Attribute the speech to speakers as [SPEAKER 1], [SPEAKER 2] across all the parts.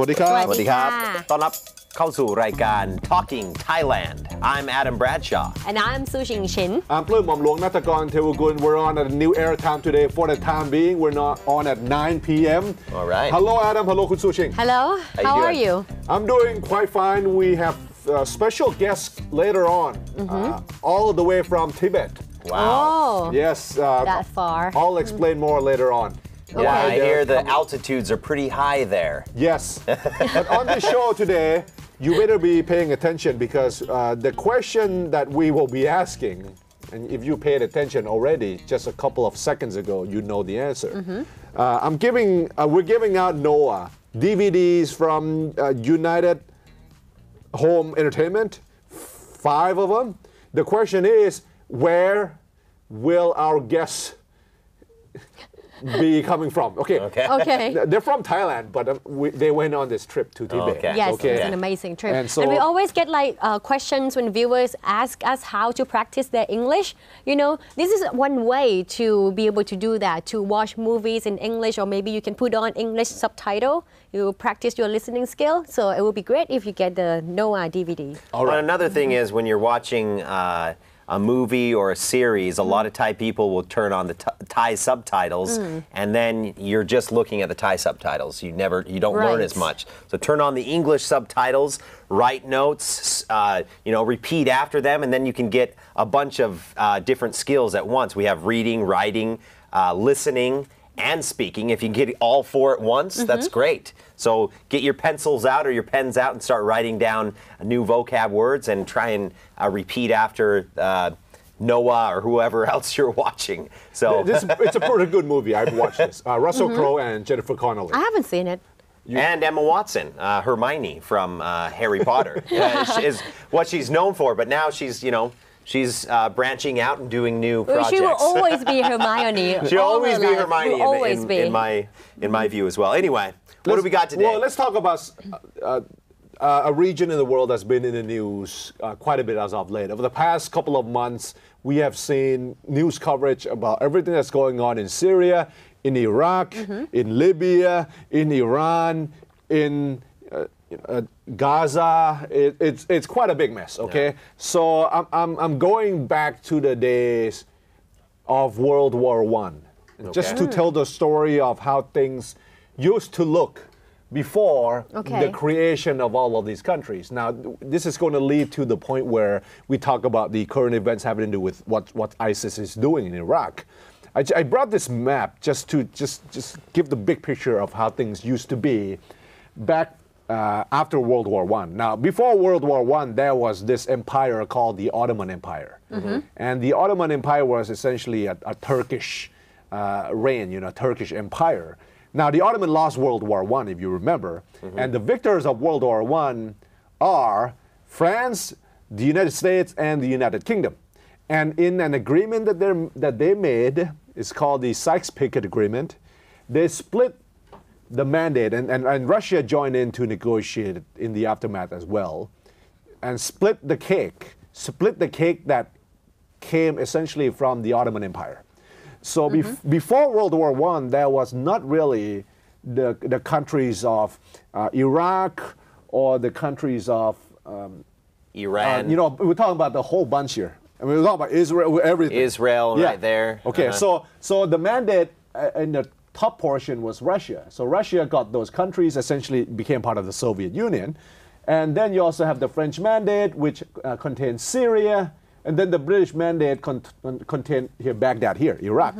[SPEAKER 1] วัสดีครับ
[SPEAKER 2] สวัสดีครับ ต้อนรับเข้าสู่รายการ Talking Thailand. I'm Adam Bradshaw.
[SPEAKER 3] And I'm Su Jing Shin
[SPEAKER 1] I'm Plum Mom Luong Nattakorn Devakula. We're on at a new air time today for the time being. We're not on at 9 p.m.
[SPEAKER 2] All right.
[SPEAKER 1] Hello Adam. Hello Kun Sueching
[SPEAKER 3] Hello.
[SPEAKER 2] How,
[SPEAKER 3] How are you?
[SPEAKER 1] I'm doing quite fine. We have a special guests later on mm-hmm. uh, all the way from Tibet.
[SPEAKER 2] Wow.
[SPEAKER 3] Oh,
[SPEAKER 1] Yes uh,
[SPEAKER 3] That far.
[SPEAKER 1] I'll explain more later on.
[SPEAKER 2] Yeah I hear the
[SPEAKER 1] coming.
[SPEAKER 2] altitudes are pretty high there
[SPEAKER 1] Yes. but on the show today, you better be paying attention because uh, the question that we will be asking, and if you paid attention already just a couple of seconds ago, you know the answer. Uh, I'm giving, uh, we're giving out Noah DVDs from uh, United Home Entertainment, five of them. The question is, where will our guests be coming from? Okay.
[SPEAKER 2] Okay.
[SPEAKER 3] Okay.
[SPEAKER 1] They're from Thailand, but um, we, they went on this trip to Tibet.
[SPEAKER 2] Okay.
[SPEAKER 3] Yes,
[SPEAKER 1] okay.
[SPEAKER 3] it's an amazing trip.
[SPEAKER 1] And so, And,
[SPEAKER 3] we always get like uh, questions when viewers ask us how to practice their English. You know, this is one way to be able to do that, to watch movies in English, or maybe you can put on English subtitle. You practice your listening skill. So it would be great if you get the Noah DVD.
[SPEAKER 1] All right.
[SPEAKER 2] And another thing is when you're watching uh, a movie or a series, a lot of Thai people will turn on the Thai subtitles, and then you're just looking at the Thai subtitles. You never, you don't learn as much. So turn on the English subtitles, write notes, uh, you know, repeat after them, and then you can get a bunch of uh, different skills at once. We have reading, writing, uh, listening. And speaking, if you can get all four at once, that's great. So get your pencils out or your pens out and start writing down new vocab words and try and uh, repeat after uh, Noah or whoever else you're watching. So
[SPEAKER 1] This, it's a pretty good movie. I've watched this. Uh, Russell Crowe and Jennifer Connelly.
[SPEAKER 3] I haven't seen it.
[SPEAKER 2] and Emma Watson, uh, Hermione from uh, Harry Potter, uh, is what she's known for. But now she's you know she's uh, branching out and doing new projects.
[SPEAKER 3] She will always be Hermione.
[SPEAKER 2] She'll always be
[SPEAKER 3] life.
[SPEAKER 2] Hermione
[SPEAKER 3] Will
[SPEAKER 2] in,
[SPEAKER 3] always
[SPEAKER 2] in-
[SPEAKER 3] be.
[SPEAKER 2] in my in my view as well. Anyway, what do we got today?
[SPEAKER 1] Well, let's talk about uh, uh, a region in the world that's been in the news uh, quite a bit as of late. Over the past couple of months, we have seen news coverage about everything that's going on in Syria, in Iraq, in Libya, in Iran, in uh, uh, Gaza. It, it's it's quite a big mess. Okay, so I'm, I'm I'm going back to the days of World War One, just to tell the story of how things used to look before
[SPEAKER 3] Okay.
[SPEAKER 1] the creation of all of these countries. Now, this is going to lead to the point where we talk about the current events having to do with what, what ISIS is doing in Iraq. I, I brought this map just to just just give the big picture of how things used to be back uh, after World War One. Now, before World War One, there was this empire called the Ottoman Empire, and the Ottoman Empire was essentially a, a Turkish uh, reign, you know, Turkish empire. Now, the Ottoman lost World War One, if you remember, mm-hmm. and the victors of World War One are France, the United States, and the United Kingdom. And in an agreement that, they that they made, it's called the Sykes-Picot Agreement, they split the mandate, and, and, and Russia joined in to negotiate in the aftermath as well, and split the cake, split the cake that came essentially from the Ottoman Empire. So bef- before World War One, there was not really the, the countries of uh, Iraq or the countries of um, uh,
[SPEAKER 2] Iran.
[SPEAKER 1] you know, we're talking about the whole bunch here. I mean, we're talking about Israel, everything.
[SPEAKER 2] Israel right there.
[SPEAKER 1] Okay,
[SPEAKER 2] Uh-huh.
[SPEAKER 1] so so the mandate uh, in the top portion was Russia. So Russia got those countries, essentially became part of the Soviet Union, and then you also have the French mandate, which uh, contains Syria, and then the British mandate con- con- contained here Baghdad, here Iraq,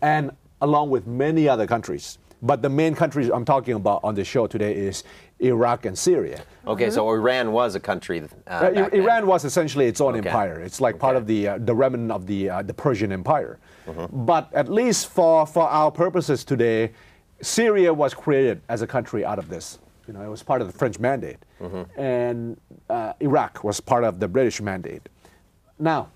[SPEAKER 1] and along with many other countries. But the main countries I'm talking about on the show today is Iraq and Syria.
[SPEAKER 2] Okay, so Iran was a country. Uh,
[SPEAKER 1] Uh,
[SPEAKER 2] back
[SPEAKER 1] I-
[SPEAKER 2] then.
[SPEAKER 1] Iran was essentially its own
[SPEAKER 2] Okay.
[SPEAKER 1] empire. It's like part of the uh, the remnant of the uh, the Persian Empire.
[SPEAKER 2] Mm-hmm.
[SPEAKER 1] But at least for for our purposes today, Syria was created as a country out of this. You know, it was part of the French mandate, and uh, Iraq was part of the British mandate. Now,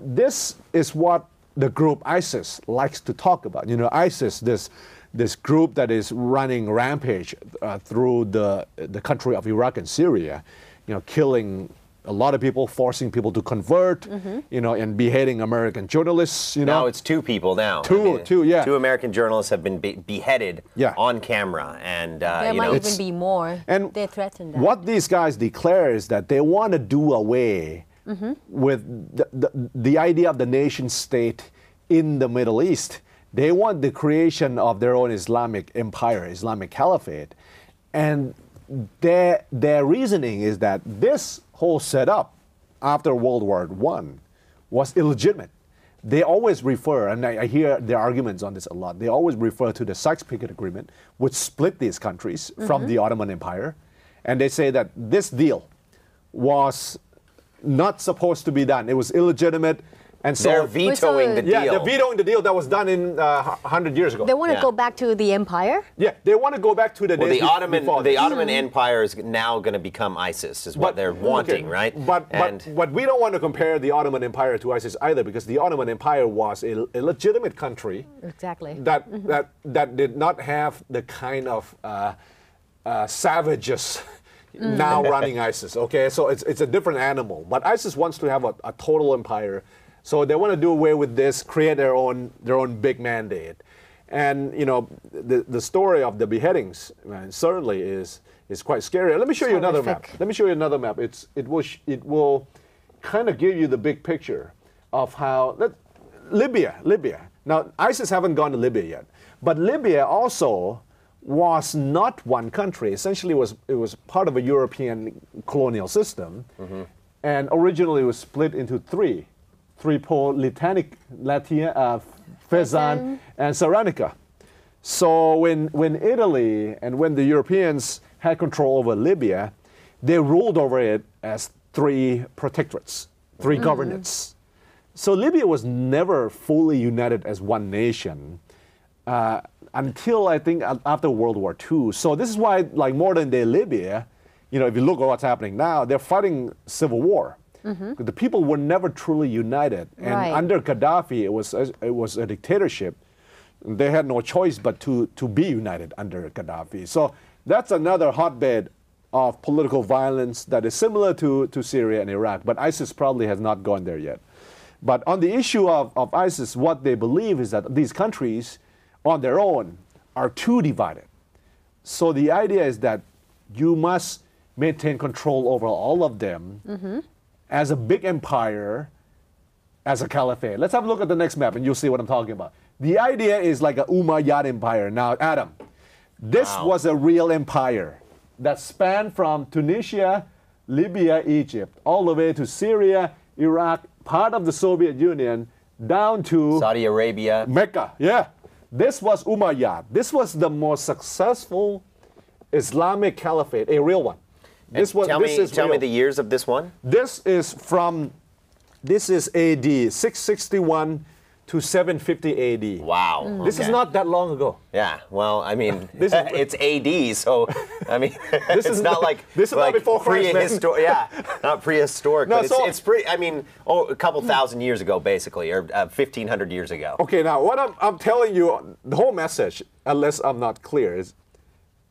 [SPEAKER 1] this is what the group ISIS likes to talk about. You know, ISIS, this this group that is running rampage uh, through the the country of Iraq and Syria, you know, killing a lot of people, forcing people to convert, you know, and beheading American journalists. You know,
[SPEAKER 2] Now it's two people now.
[SPEAKER 1] Two- two, yeah.
[SPEAKER 2] Two American journalists have been be- beheaded
[SPEAKER 1] Yeah.
[SPEAKER 2] on camera, and uh,
[SPEAKER 3] There
[SPEAKER 2] you
[SPEAKER 3] might
[SPEAKER 2] know,
[SPEAKER 3] even be more.
[SPEAKER 1] And
[SPEAKER 3] they threaten that.
[SPEAKER 1] What these guys declare is that they want to do away Mm-hmm. with the, the, the idea of the nation state in the Middle East. They want the creation of their own Islamic empire, Islamic caliphate. And their, their reasoning is that this whole setup after World War I was illegitimate. They always refer, and I, I hear their arguments on this a lot, they always refer to the Sykes-Picot Agreement, which split these countries from mm-hmm. the Ottoman Empire. And they say that this deal was not supposed to be done. It was illegitimate. And so,
[SPEAKER 2] they're vetoing the deal.
[SPEAKER 1] yeah, they're vetoing the deal that was done in uh, 100 years ago.
[SPEAKER 3] They want to
[SPEAKER 2] Yeah.
[SPEAKER 3] go back to the empire.
[SPEAKER 1] yeah, they want to go back to the
[SPEAKER 2] Well,
[SPEAKER 1] days
[SPEAKER 2] the Ottoman,
[SPEAKER 1] before
[SPEAKER 2] the
[SPEAKER 1] this.
[SPEAKER 2] Ottoman Empire is now going to become ISIS, is what they're wanting,
[SPEAKER 1] okay,
[SPEAKER 2] right?
[SPEAKER 1] But,
[SPEAKER 2] and
[SPEAKER 1] but but we don't want to compare the Ottoman Empire to ISIS either, because the Ottoman Empire was a, a legitimate country
[SPEAKER 3] Exactly.
[SPEAKER 1] that that that did not have the kind of uh, uh, savages Mm. now running ISIS. Okay, so it's it's a different animal. But ISIS wants to have a, a total empire, so they want to do away with this, create their own their own big mandate. And you know, the the story of the beheadings man, certainly is is quite scary. Let me show you another map. Let me show you another map. It's it will sh- it will kind of give you the big picture of how let, Libya, Libya. Now ISIS haven't gone to Libya yet, but Libya also was not one country. Essentially, it was it was part of a European colonial system, and originally it was split into three: three Tripolitania, Latia, uh, Fezzan, and Cyrenaica. So when, when Italy and when the Europeans had control over Libya, they ruled over it as three protectorates, 3 governorates. So Libya was never fully united as one nation uh, until I think after World War II. So this is why, like modern day Libya, you know, if you look at what's happening now, they're fighting civil war. The people were never truly united, and
[SPEAKER 3] Right.
[SPEAKER 1] under Gaddafi, it was a, it was a dictatorship. They had no choice but to to be united under Gaddafi. So that's another hotbed of political violence that is similar to, to Syria and Iraq, but ISIS probably has not gone there yet. But on the issue of, of ISIS, what they believe is that these countries on their own are too divided. So the idea is that you must maintain control over all of them mm-hmm. as a big empire, as a caliphate. Let's have a look at the next map and you'll see what I'm talking about. The idea is like a Umayyad empire. Now, Adam, this
[SPEAKER 2] Wow.
[SPEAKER 1] was a real empire that spanned from Tunisia, Libya, Egypt, all the way to Syria, Iraq, part of the Soviet Union, down to
[SPEAKER 2] Saudi Arabia.
[SPEAKER 1] Mecca, yeah. This was Umayyad. This was the most successful Islamic caliphate, a real one. This was
[SPEAKER 2] tell
[SPEAKER 1] this
[SPEAKER 2] me,
[SPEAKER 1] is
[SPEAKER 2] tell me the years of this one.
[SPEAKER 1] This is from this is AD 661 to 750 AD.
[SPEAKER 2] Wow.
[SPEAKER 1] This is not that long ago.
[SPEAKER 2] Yeah. Well, I mean,
[SPEAKER 1] This is-
[SPEAKER 2] it's AD, so I mean,
[SPEAKER 1] This
[SPEAKER 2] it's
[SPEAKER 1] is
[SPEAKER 2] not
[SPEAKER 1] not-
[SPEAKER 2] like
[SPEAKER 1] this is not before
[SPEAKER 2] prehistoric. Yeah, not prehistoric,
[SPEAKER 1] No,
[SPEAKER 2] but it's,
[SPEAKER 1] so-
[SPEAKER 2] it's pretty. I mean, oh, a couple thousand years ago, basically, or uh, fifteen hundred years ago.
[SPEAKER 1] Okay, now what I'm, I'm telling you, the whole message, unless I'm not clear, is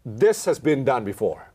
[SPEAKER 1] this has been done before.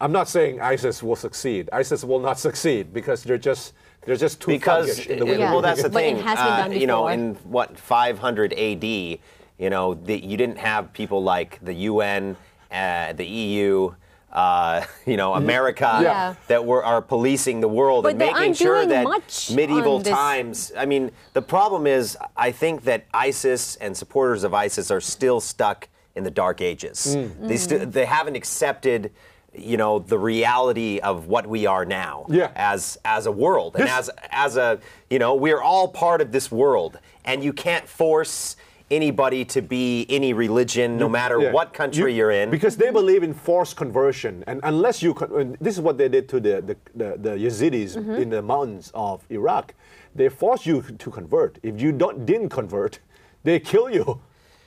[SPEAKER 1] I'm not saying ISIS will succeed. ISIS will not succeed because they're just they're just too
[SPEAKER 2] because
[SPEAKER 1] in the
[SPEAKER 2] it-
[SPEAKER 1] way
[SPEAKER 3] Yeah.
[SPEAKER 2] well, that's the
[SPEAKER 3] But it
[SPEAKER 2] thing.
[SPEAKER 3] has been
[SPEAKER 2] uh,
[SPEAKER 3] done
[SPEAKER 2] You know, in what 500 AD, you know, the, you didn't have people like the UN, uh, the EU. Uh, you know, America
[SPEAKER 3] Yeah.
[SPEAKER 2] that were are policing the world
[SPEAKER 3] But
[SPEAKER 2] and making sure that medieval times. I mean, the problem is, I think that ISIS and supporters of ISIS are still stuck in the dark ages. They sti- they haven't accepted, you know, the reality of what we are now
[SPEAKER 1] Yeah.
[SPEAKER 2] as as a world and
[SPEAKER 1] This-
[SPEAKER 2] as as a you know we're all part of this world and you can't force anybody to be any religion no matter
[SPEAKER 1] Yeah.
[SPEAKER 2] what country
[SPEAKER 1] You-
[SPEAKER 2] are in
[SPEAKER 1] Because they believe in forced conversion. And unless you, this is what they did to the, the, the, the Yazidis mm-hmm. in the mountains of Iraq. They force you to convert. If you don't, didn't convert, they kill you.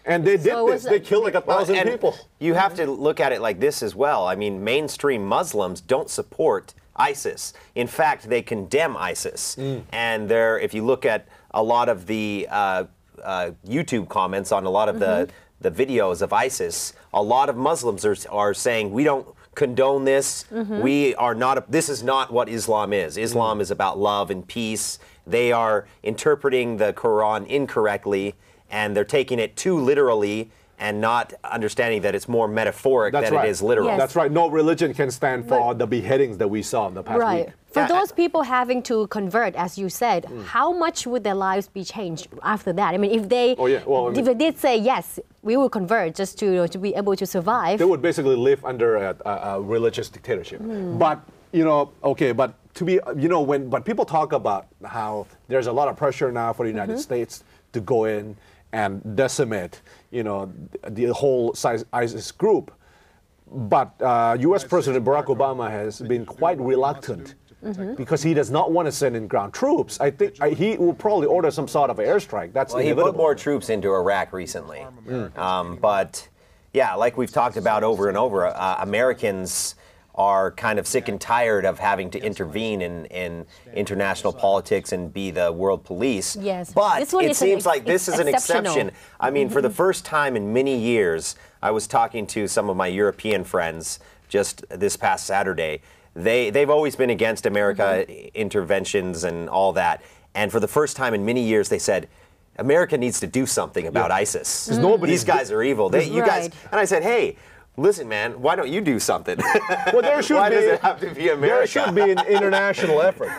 [SPEAKER 1] And they did
[SPEAKER 3] So
[SPEAKER 1] this. They killed like a
[SPEAKER 2] Well,
[SPEAKER 1] thousand
[SPEAKER 2] and
[SPEAKER 1] people.
[SPEAKER 2] You have to look at it like this as well. I mean, mainstream Muslims don't support ISIS. In fact, they condemn ISIS.
[SPEAKER 1] Mm.
[SPEAKER 2] And there, if you look at a lot of the uh, uh, YouTube comments on a lot of the the videos of ISIS, a lot of Muslims are, are saying we don't condone this. We are not. A, this is not what Islam is. Islam
[SPEAKER 1] Mm.
[SPEAKER 2] is about love and peace. They are interpreting the Quran incorrectly, and they're taking it too literally and not understanding that it's more metaphoric
[SPEAKER 1] That's
[SPEAKER 2] than
[SPEAKER 1] right.
[SPEAKER 2] it is literal.
[SPEAKER 3] Yes.
[SPEAKER 1] That's right. No religion can stand for
[SPEAKER 3] But-
[SPEAKER 1] the beheadings that we saw in the past
[SPEAKER 3] Right.
[SPEAKER 1] week.
[SPEAKER 3] For
[SPEAKER 2] Yeah, I-
[SPEAKER 3] those people having to convert, as you said,
[SPEAKER 1] Mm.
[SPEAKER 3] how much would their lives be changed after that? I mean, if they,
[SPEAKER 1] Oh, yeah. Well, I
[SPEAKER 3] if they did say yes, we will convert just to to be able to survive.
[SPEAKER 1] They would basically live under a, a, a religious dictatorship. But you know, okay, but to be, you know, when but people talk about how there's a lot of pressure now for the United States to go in and decimate, you know, the whole size- ISIS group. But uh, U.S. President Barack Obama has been quite reluctant because he does not want to send in ground troops. I think I, he will probably order some sort of airstrike. That's
[SPEAKER 2] Well, he put more troops into Iraq recently. Um, but yeah, like we've talked about over and over, uh, Americans are kind of sick and tired of having to intervene in, in international politics and be the world police.
[SPEAKER 3] Yes.
[SPEAKER 2] But
[SPEAKER 3] This one
[SPEAKER 2] it
[SPEAKER 3] is
[SPEAKER 2] seems
[SPEAKER 3] ex-
[SPEAKER 2] like this is an exception. I mean, for the mm-hmm. first time in many years, I was talking to some of my European friends just this past Saturday. They they've always been against America mm-hmm. interventions and all that. And for the first time in many years, they said. America needs to do something about ISIS.
[SPEAKER 1] nobody's
[SPEAKER 2] These guys are evil. They, you guys, and I said, "Hey, listen, man, why don't you do something?
[SPEAKER 1] Well, there should
[SPEAKER 2] why
[SPEAKER 1] be.
[SPEAKER 2] does it have to be America?"
[SPEAKER 1] There should be an international effort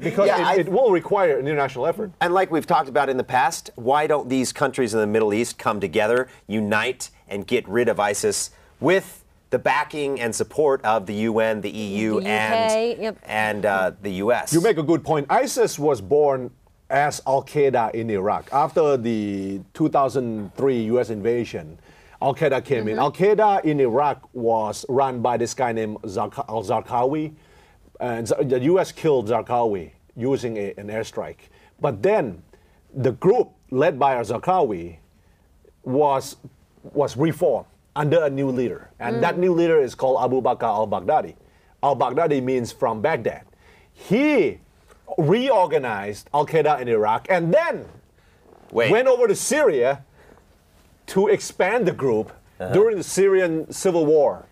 [SPEAKER 1] because
[SPEAKER 2] Yeah,
[SPEAKER 1] it,
[SPEAKER 2] I-
[SPEAKER 1] it will require an international effort.
[SPEAKER 2] And like we've talked about in the past, why don't these countries in the Middle East come together, unite, and get rid of ISIS with the backing and support of the UN, the EU,
[SPEAKER 3] The
[SPEAKER 2] and
[SPEAKER 3] yep.
[SPEAKER 2] and uh, the US?
[SPEAKER 1] You make a good point. ISIS was born as Al Qaeda in Iraq after the 2003 U.S. invasion. Al Qaeda came in. Mm-hmm. Al Qaeda in Iraq was run by this guy named Zarq- Al Zarqawi, and the U.S. killed Zarqawi using a- an airstrike. But then, the group led by Al Zarqawi was was reformed under a new leader, and that mm. new leader is called Abu Bakr al-Baghdadi. Al-Baghdadi means from Baghdad. He reorganized Al Qaeda in Iraq, and then
[SPEAKER 2] Wait.
[SPEAKER 1] went over to Syria to expand the group during the Syrian civil war,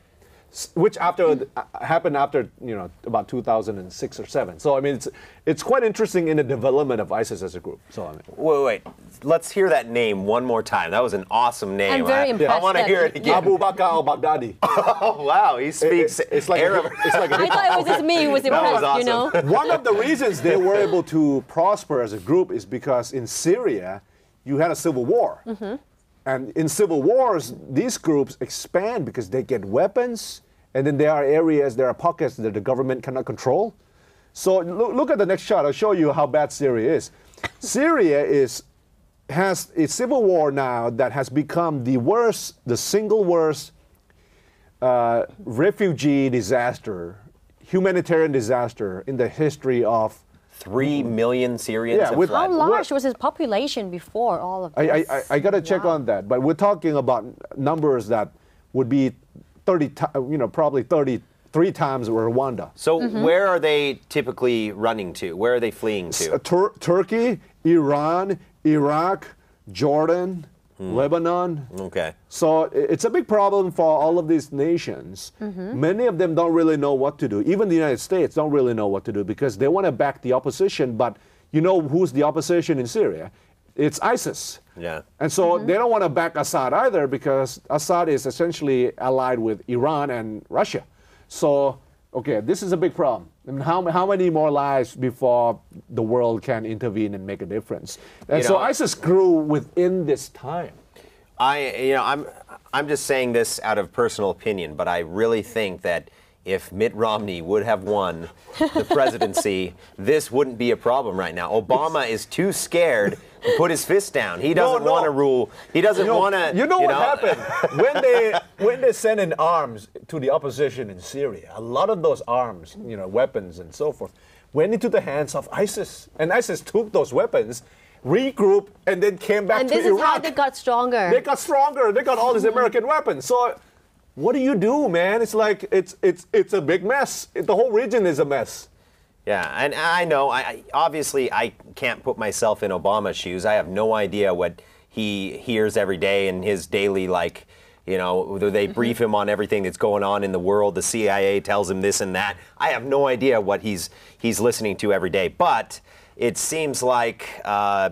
[SPEAKER 1] which after uh, happened after you know about 2006 or seven. So I mean, it's it's quite interesting in the development of ISIS as a group. So I mean.
[SPEAKER 2] Wait, wait. Let's hear that name one more time. That was an awesome name.
[SPEAKER 3] I'm very
[SPEAKER 2] I,
[SPEAKER 3] impressed
[SPEAKER 2] I want to hear it again.
[SPEAKER 1] Abu Bakr al-Baghdadi.
[SPEAKER 2] oh wow, he speaks
[SPEAKER 1] It- it's like a,
[SPEAKER 2] Arab.
[SPEAKER 1] hip- it's like a
[SPEAKER 3] I thought it was just me who was
[SPEAKER 2] That was
[SPEAKER 3] impressed, you know.
[SPEAKER 1] One of the reasons they were able to prosper as a group is because in Syria, you had a civil war. And in civil wars, these groups expand because they get weapons, and then there are areas, there are pockets that the government cannot control. So look, look at the next shot. I'll show you how bad Syria is. Syria is has a civil war now that has become the worst, the single worst uh, refugee disaster, humanitarian disaster in the history of.
[SPEAKER 2] Three million Syrians
[SPEAKER 1] Yeah, with-
[SPEAKER 3] How large was his population before all of
[SPEAKER 1] I, I. I, I got to check
[SPEAKER 3] Wow.
[SPEAKER 1] on that, but we're talking about numbers that would be 30, you know, probably 33 times Rwanda.
[SPEAKER 2] So
[SPEAKER 3] Mm-hmm.
[SPEAKER 2] where are they typically running to? Where are they fleeing
[SPEAKER 1] Uh,
[SPEAKER 2] to?
[SPEAKER 1] Tur- Turkey, Iran, Iraq, Jordan, Mm. Lebanon.
[SPEAKER 2] Okay.
[SPEAKER 1] So it's a big problem for all of these nations. Mm-hmm. Many of them don't really know what to do. Even the United States don't really know what to do because they want to back the opposition, but you know who's the opposition in Syria? It's ISIS.
[SPEAKER 2] Yeah.
[SPEAKER 1] And so mm-hmm. they don't want to back Assad either because Assad is essentially allied with Iran and Russia. So, okay, this is a big problem. Mean, how, how many more lives before the world can intervene and make a difference? And
[SPEAKER 2] You
[SPEAKER 1] so ISIS grew within this time.
[SPEAKER 2] I, you know, I'm, I'm just saying this out of personal opinion, but I really think that if Mitt Romney would have won the presidency, this wouldn't be a problem right now. Obama is too scared put his fist down. He doesn't
[SPEAKER 1] no.
[SPEAKER 2] want to rule. He doesn't
[SPEAKER 1] You know,
[SPEAKER 2] want to.
[SPEAKER 1] you know what happened when they when they sent in arms to the opposition in Syria? A lot of those arms, you know, weapons and so forth, went into the hands of ISIS, and ISIS took those weapons regroup, and then came back to Iraq.
[SPEAKER 3] and this is how they got stronger.
[SPEAKER 1] They got stronger. They got all these mm-hmm. American weapons. So, what do you do, man? It's like it's it's it's a big mess. It- the whole region is a mess.
[SPEAKER 2] Yeah, and I know. I obviously I can't put myself in Obama's shoes. I have no idea what he hears every day in his daily like. You know, they brief him on everything that's going on in the world. The CIA tells him this and that. I have no idea what he's he's listening to every day. But it seems like uh,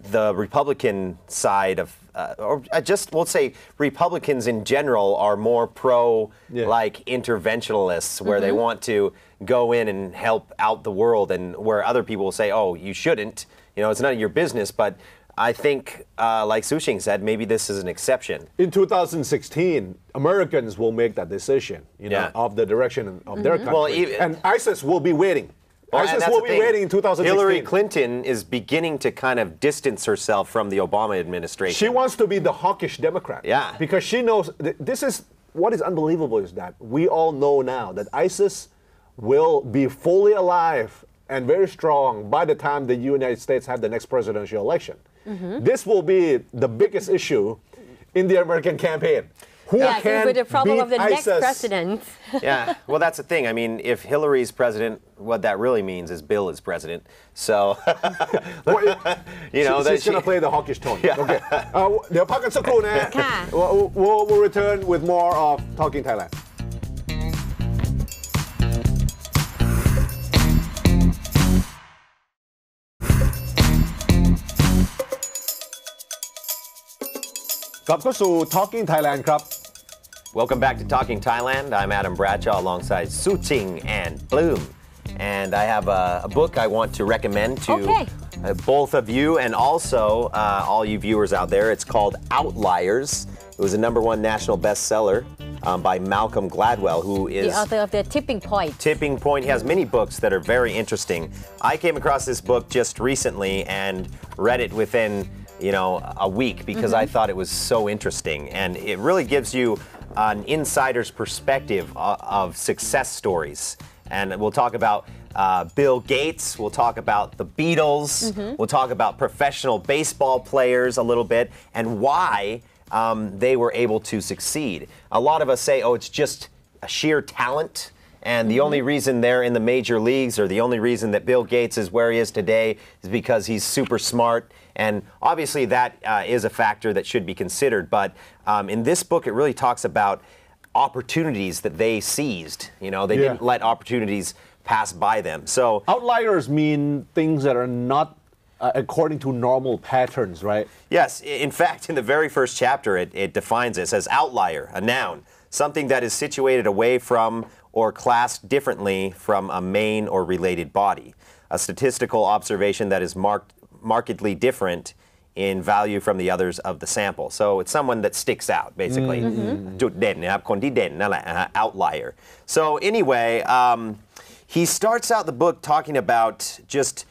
[SPEAKER 2] the Republican side of, uh, or uh, just we'll say Republicans in general are more pro
[SPEAKER 1] Yeah.
[SPEAKER 2] like interventionalists, where they want to go in and help out the world, and where other people will say, "Oh, you shouldn't." You know, it's none of your business. But I think, uh, like Sueching said, maybe this is an exception.
[SPEAKER 1] In 2016, Americans will make that decision, you know,
[SPEAKER 2] Yeah.
[SPEAKER 1] of the direction of their country.
[SPEAKER 2] Well, even-
[SPEAKER 1] and ISIS will be waiting.
[SPEAKER 2] Well, and
[SPEAKER 1] ISIS
[SPEAKER 2] that's
[SPEAKER 1] will be waiting in 2016.
[SPEAKER 2] Hillary Clinton is beginning to kind of distance herself from the Obama administration.
[SPEAKER 1] She wants to be the hawkish Democrat.
[SPEAKER 2] Yeah.
[SPEAKER 1] Because she knows th- this is what is unbelievable is that we all know now that ISIS will be fully alive and very strong by the time the United States have the next presidential election.
[SPEAKER 3] Mm-hmm.
[SPEAKER 1] This will be the biggest issue in the American campaign. Who
[SPEAKER 3] yeah,
[SPEAKER 1] can
[SPEAKER 3] with the problem
[SPEAKER 1] beat
[SPEAKER 3] of the next
[SPEAKER 1] ISIS?
[SPEAKER 3] president.
[SPEAKER 2] yeah, well, that's the thing. I mean, if Hillary's president, what that really means is Bill is president. So,
[SPEAKER 1] Well,
[SPEAKER 2] you know,
[SPEAKER 1] she-
[SPEAKER 2] that
[SPEAKER 1] she's gonna
[SPEAKER 2] she-
[SPEAKER 1] play the hawkish tone. Okay. Uh, เดี๋ยวพักกันสักครู่นะฮะ
[SPEAKER 3] ค่ะ
[SPEAKER 1] We'll, we'll, we'll return with more of Talking Thailand. Gลับเข้าสู่ Talking Thailand ครับ
[SPEAKER 2] Welcome back to Talking Thailand. I'm Adam Bradshaw alongside Suting and Bloom. And I have a, a book I want to recommend to
[SPEAKER 3] Okay.
[SPEAKER 2] uh, both of you and also uh, all you viewers out there. It's called Outliers. It was a number one national bestseller um, by Malcolm Gladwell, who is
[SPEAKER 3] The author of the tipping point.
[SPEAKER 2] Tipping Point. He has many books that are very interesting. I came across this book just recently and read it within, you know, a week because I thought it was so interesting. And it really gives you an insider's perspective of, success stories. And we'll talk about uh, Bill Gates, we'll talk about the Beatles, we'll talk about professional baseball players a little bit, and why um, they were able to succeed. A lot of us say, oh, it's just a sheer talent. And the only reason they're in the major leagues, or the only reason that Bill Gates is where he is today, is because he's super smart. And obviously, that uh, is a factor that should be considered. But um, in this book, it really talks about opportunities that they seized. You know, they
[SPEAKER 1] Yeah.
[SPEAKER 2] didn't let opportunities pass by them. So,
[SPEAKER 1] Outliers mean things that are not uh, according to normal patterns, right?
[SPEAKER 2] Yes, in fact, in the very first chapter, it, it defines this as outlier, a noun, something that is situated away from or classed differently from a main or related body, a statistical observation that is marked, markedly different in value from the others of the sample. So it's someone that sticks out, basically. Mm-hmm. mm-hmm. Uh, outlier. So anyway, um, he starts out the book talking about just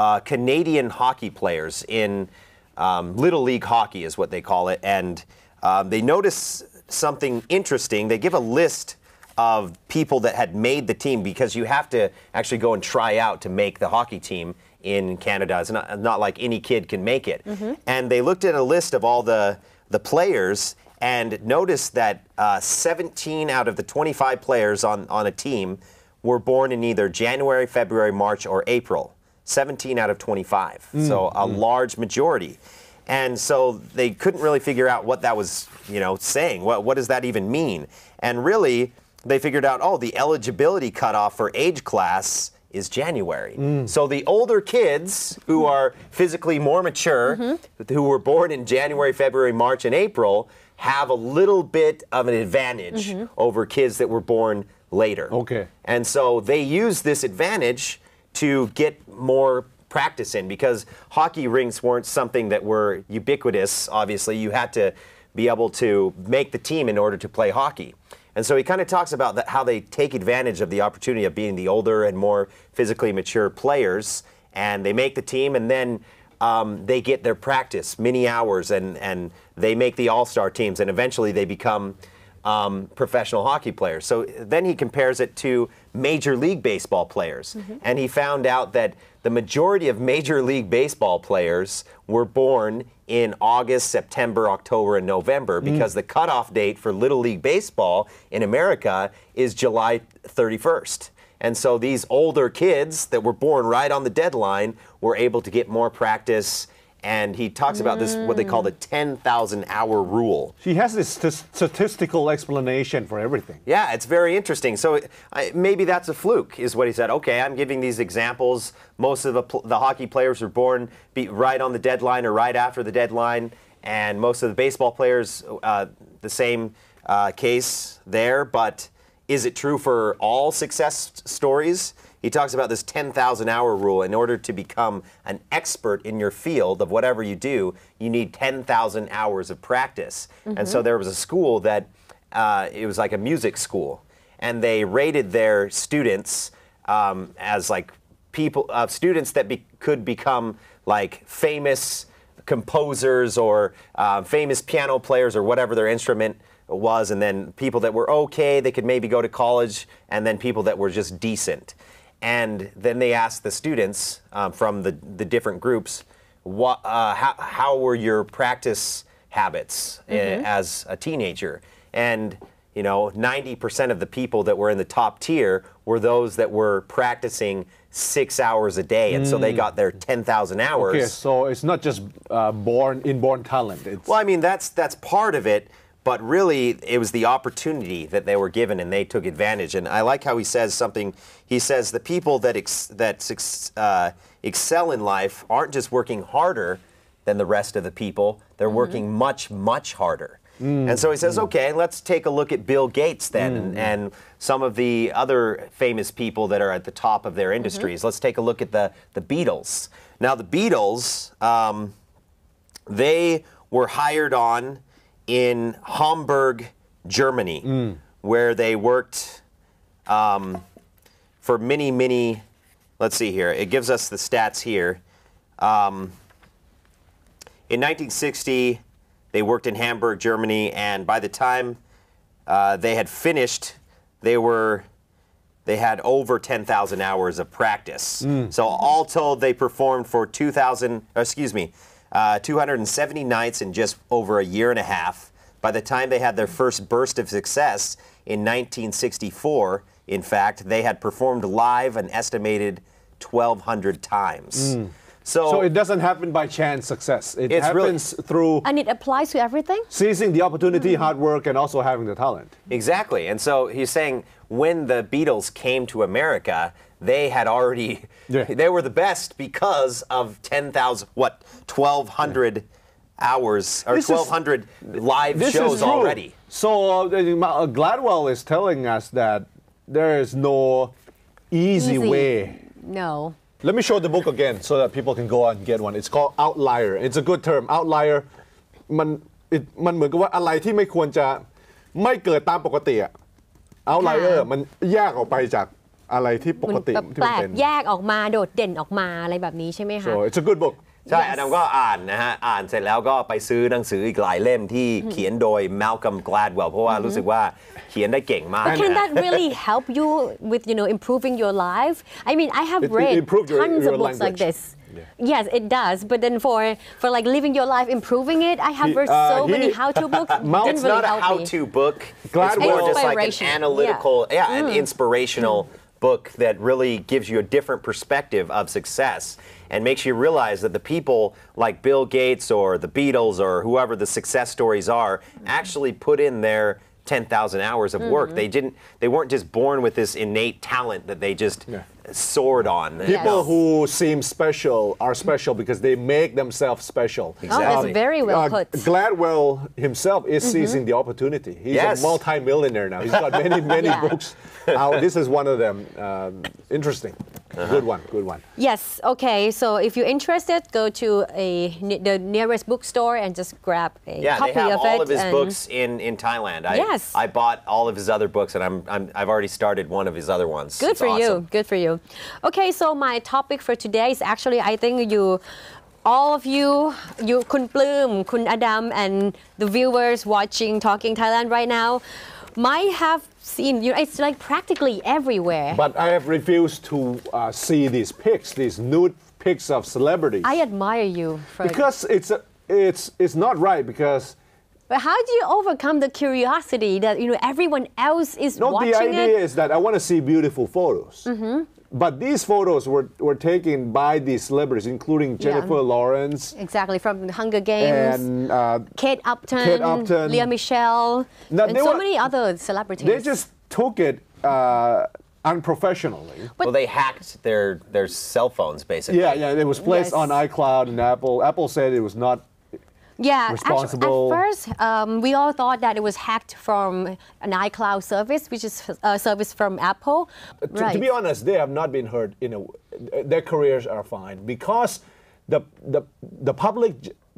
[SPEAKER 2] uh, Canadian hockey players in um, Little League hockey is what they call it, and um, they notice something interesting. They give a list of people that had made the team because you have to actually go and try out to make the hockey team in Canada. It's not, not like any kid can make it. Mm-hmm. And they looked at a list of all the, the players and noticed that uh, 17 out of the 25 players on, on a team were born in either January, February, March, or April. 17 out of 25. Mm, so a mm. large majority. And so they couldn't really figure out what that was, you know, saying. What, what does that even mean? And really, they figured out, oh, the eligibility cutoff for age class is January. Mm. So the older kids who mm-hmm. are physically more mature, mm-hmm. who were born in January, February, March, and April, have a little bit of an advantage mm-hmm. over kids that were born later.
[SPEAKER 1] Okay.
[SPEAKER 2] And so they use this advantage to get more practice in because hockey rinks weren't something that were ubiquitous, obviously. You had to be able to make the team in order to play hockey. And so he kind of talks about that, how they take advantage of the opportunity of being the older and more physically mature players, and they make the team, and then um, they get their practice, many hours, and, and they make the all star teams, and eventually they become um, professional hockey players. So then he compares it to Major League Baseball players. And he found out that the majority of Major League Baseball players were born in August, September, October, and November mm. because the cutoff date for Little League Baseball in America is July 31st. And so these older kids that were born right on the deadline were able to get more practice. And he talks about this, what they call the 10,000 hour rule.
[SPEAKER 1] He has this st- statistical explanation for everything.
[SPEAKER 2] Yeah, it's very interesting. So I, maybe that's a fluke, is what he said. Okay, I'm giving these examples. Most of the, the hockey players were born be right on the deadline or right after the deadline, and most of the baseball players, uh, the same uh, case there. But is it true for all success stories? He talks about this 10,000 hour rule. In order to become an expert in your field of whatever you do, you need 10,000 hours of practice. And so there was a school that uh, it was like a music school, and they rated their students um, as like people, uh, students that be, could become like famous composers or uh, famous piano players or whatever their instrument was, and then people that were okay, they could maybe go to college, and then people that were just decent. And then they asked the students um, from the, the different groups, what, uh, how, how were your practice habits uh, as a teenager? And you know, 90% of the people that were in the top tier were those that were practicing six hours a day, and so they got their 10,000 hours.
[SPEAKER 1] Okay, so it's not just uh, born inborn talent. It's
[SPEAKER 2] Well, I mean, that's that's part of it, but really, it was the opportunity that they were given, and they took advantage. And I like how he says something. He says the people that ex, that uh, excel in life aren't just working harder than the rest of the people; they're mm-hmm. working much, much harder. Mm, and so he says, mm. okay, let's take a look at Bill Gates then, and, and some of the other famous people that are at the top of their mm-hmm. industries. Let's take a look at the the Beatles. Now, the Beatles. Um, they were hired on in Hamburg, Germany, where they worked um, for many, many. Let's see here. It gives us the stats here. Um, in 1960, they worked in Hamburg, Germany, and by the time uh, they had finished, they were they had over 10,000 hours of practice. So all told, they performed for 2,000, excuse me, uh, 270 nights in just over a year and a half. By the time they had their first burst of success in 1964, in fact, they had performed live an estimated 1,200 times. So,
[SPEAKER 1] so it doesn't happen by chance success. It
[SPEAKER 2] It's really-
[SPEAKER 1] happens through
[SPEAKER 3] And it applies to everything?
[SPEAKER 1] seizing the opportunity, hard work, and also having the talent.
[SPEAKER 2] Exactly. And so he's saying when the Beatles came to America, they had already,
[SPEAKER 1] Yeah.
[SPEAKER 2] they were the best because of 10,000, what, 1,200 hours or
[SPEAKER 1] This is-
[SPEAKER 2] 1,200 live
[SPEAKER 1] This
[SPEAKER 2] shows
[SPEAKER 1] is true.
[SPEAKER 2] already.
[SPEAKER 1] So uh, uh, Gladwell is telling us that there is no easy,
[SPEAKER 3] Easy.
[SPEAKER 1] way.
[SPEAKER 3] No.
[SPEAKER 1] Let me show the book again so that people can go out and get one. It's called Outlier. It's a good term. Outlier มัน it มันเหมือนกับว่าอะไรที่ไม่ควรจะไม่เกิดตามปกติอะ Outlier
[SPEAKER 3] ค่ะ
[SPEAKER 1] มันแยกออกไปจาก อะไรที่ป
[SPEAKER 3] มัน
[SPEAKER 1] กติ
[SPEAKER 3] แบบ
[SPEAKER 1] ที่
[SPEAKER 3] แป
[SPEAKER 1] มั
[SPEAKER 3] ล
[SPEAKER 1] น
[SPEAKER 3] ก
[SPEAKER 1] เป็น
[SPEAKER 3] แยกออกมาโดดเด่นออกมาอะไรแบบนี้ใช่ไหมคะ
[SPEAKER 1] so it's a good book
[SPEAKER 2] ใช่
[SPEAKER 3] Yes
[SPEAKER 2] อันนั้นก็อ่านนะฮะ อ่านเสร็จแล้วก็ไปซื้อหนังสืออีกหลายเล่มที่เขียนโดย Malcolm Gladwell เพราะว่ารู้สึกว่าเขียนได้เก่งมาก
[SPEAKER 3] Can
[SPEAKER 2] นะ
[SPEAKER 3] that really help you with you know improving your life? I mean, I have
[SPEAKER 1] It- it
[SPEAKER 3] read
[SPEAKER 1] improved your-
[SPEAKER 3] tons
[SPEAKER 1] your
[SPEAKER 3] of books like
[SPEAKER 1] language.
[SPEAKER 3] this. Yes, it does. But then for for like living your life, improving it, I have
[SPEAKER 1] He-
[SPEAKER 3] read
[SPEAKER 1] uh,
[SPEAKER 3] so
[SPEAKER 1] he-
[SPEAKER 3] many how-to books.
[SPEAKER 1] Mount-
[SPEAKER 3] Didn't
[SPEAKER 2] It's
[SPEAKER 3] really
[SPEAKER 2] not a
[SPEAKER 3] help me.
[SPEAKER 2] how-to book. It's
[SPEAKER 1] Gladwell-
[SPEAKER 2] more just like an
[SPEAKER 3] Inspiration, yeah.
[SPEAKER 2] analytical, yeah,
[SPEAKER 3] Mm.
[SPEAKER 2] an inspirational book that really gives you a different perspective of success and makes you realize that the people like Bill Gates or the Beatles or whoever the success stories are mm-hmm. actually put in their 10,000 hours of work. Mm-hmm. They didn't they weren't just born with this innate talent that they just
[SPEAKER 1] Yeah.
[SPEAKER 2] soared on.
[SPEAKER 1] People
[SPEAKER 3] Yes.
[SPEAKER 1] who seem special are special because they make themselves special.
[SPEAKER 3] Oh, that's
[SPEAKER 2] um,
[SPEAKER 3] very well
[SPEAKER 1] Uh,
[SPEAKER 3] put.
[SPEAKER 1] Gladwell himself is mm-hmm. seizing the opportunity. He's
[SPEAKER 2] Yes.
[SPEAKER 1] a multi-millionaire now. He's got many, many
[SPEAKER 3] Yeah.
[SPEAKER 1] books This is one of them. Um, interesting. Uh -huh. Good one, good one.
[SPEAKER 3] Yes, okay. So if you're interested, go to a, the nearest bookstore and just grab a
[SPEAKER 2] yeah,
[SPEAKER 3] copy of it.
[SPEAKER 2] Yeah, they have all of his books in, in Thailand. I,
[SPEAKER 3] yes.
[SPEAKER 2] I bought all of his other books and I'm, i have already started one of his other ones.
[SPEAKER 3] Good
[SPEAKER 2] it's
[SPEAKER 3] for
[SPEAKER 2] awesome.
[SPEAKER 3] you, good for you. Okay, so my topic for today is actually, I think you all of you, you Kun Plum, Kun Adam, and the viewers watching Talking Thailand right now, might have seen. You know, it's like practically everywhere.
[SPEAKER 1] But I have refused to uh, see these pics, these nude pics of celebrities.
[SPEAKER 3] I admire you for
[SPEAKER 1] because it's a, it's it's not right because
[SPEAKER 3] But how do you overcome the curiosity that you know everyone else is
[SPEAKER 1] no
[SPEAKER 3] watching
[SPEAKER 1] the idea
[SPEAKER 3] it?
[SPEAKER 1] Is that I want to see beautiful photos. But these photos were, were taken by these celebrities, including Jennifer Lawrence
[SPEAKER 3] Exactly from the Hunger Games,
[SPEAKER 1] and uh,
[SPEAKER 3] Kate Upton,
[SPEAKER 1] Kate Upton.
[SPEAKER 3] Lea Michele,
[SPEAKER 1] No,
[SPEAKER 3] and so
[SPEAKER 1] were-
[SPEAKER 3] many other celebrities.
[SPEAKER 1] they just took it uh, unprofessionally.
[SPEAKER 2] well, they hacked their their cell phones basically.
[SPEAKER 1] Yeah, yeah, it was placed
[SPEAKER 3] Yes.
[SPEAKER 1] on iCloud and Apple. Apple said it was not.
[SPEAKER 3] Yeah,
[SPEAKER 1] responsible.
[SPEAKER 3] Actually, at first, um, we all thought that it was hacked from an iCloud service, which is a service from Apple.
[SPEAKER 1] To,
[SPEAKER 3] right.
[SPEAKER 1] to be honest, they have not been hurt. In a, their careers are fine because the the the public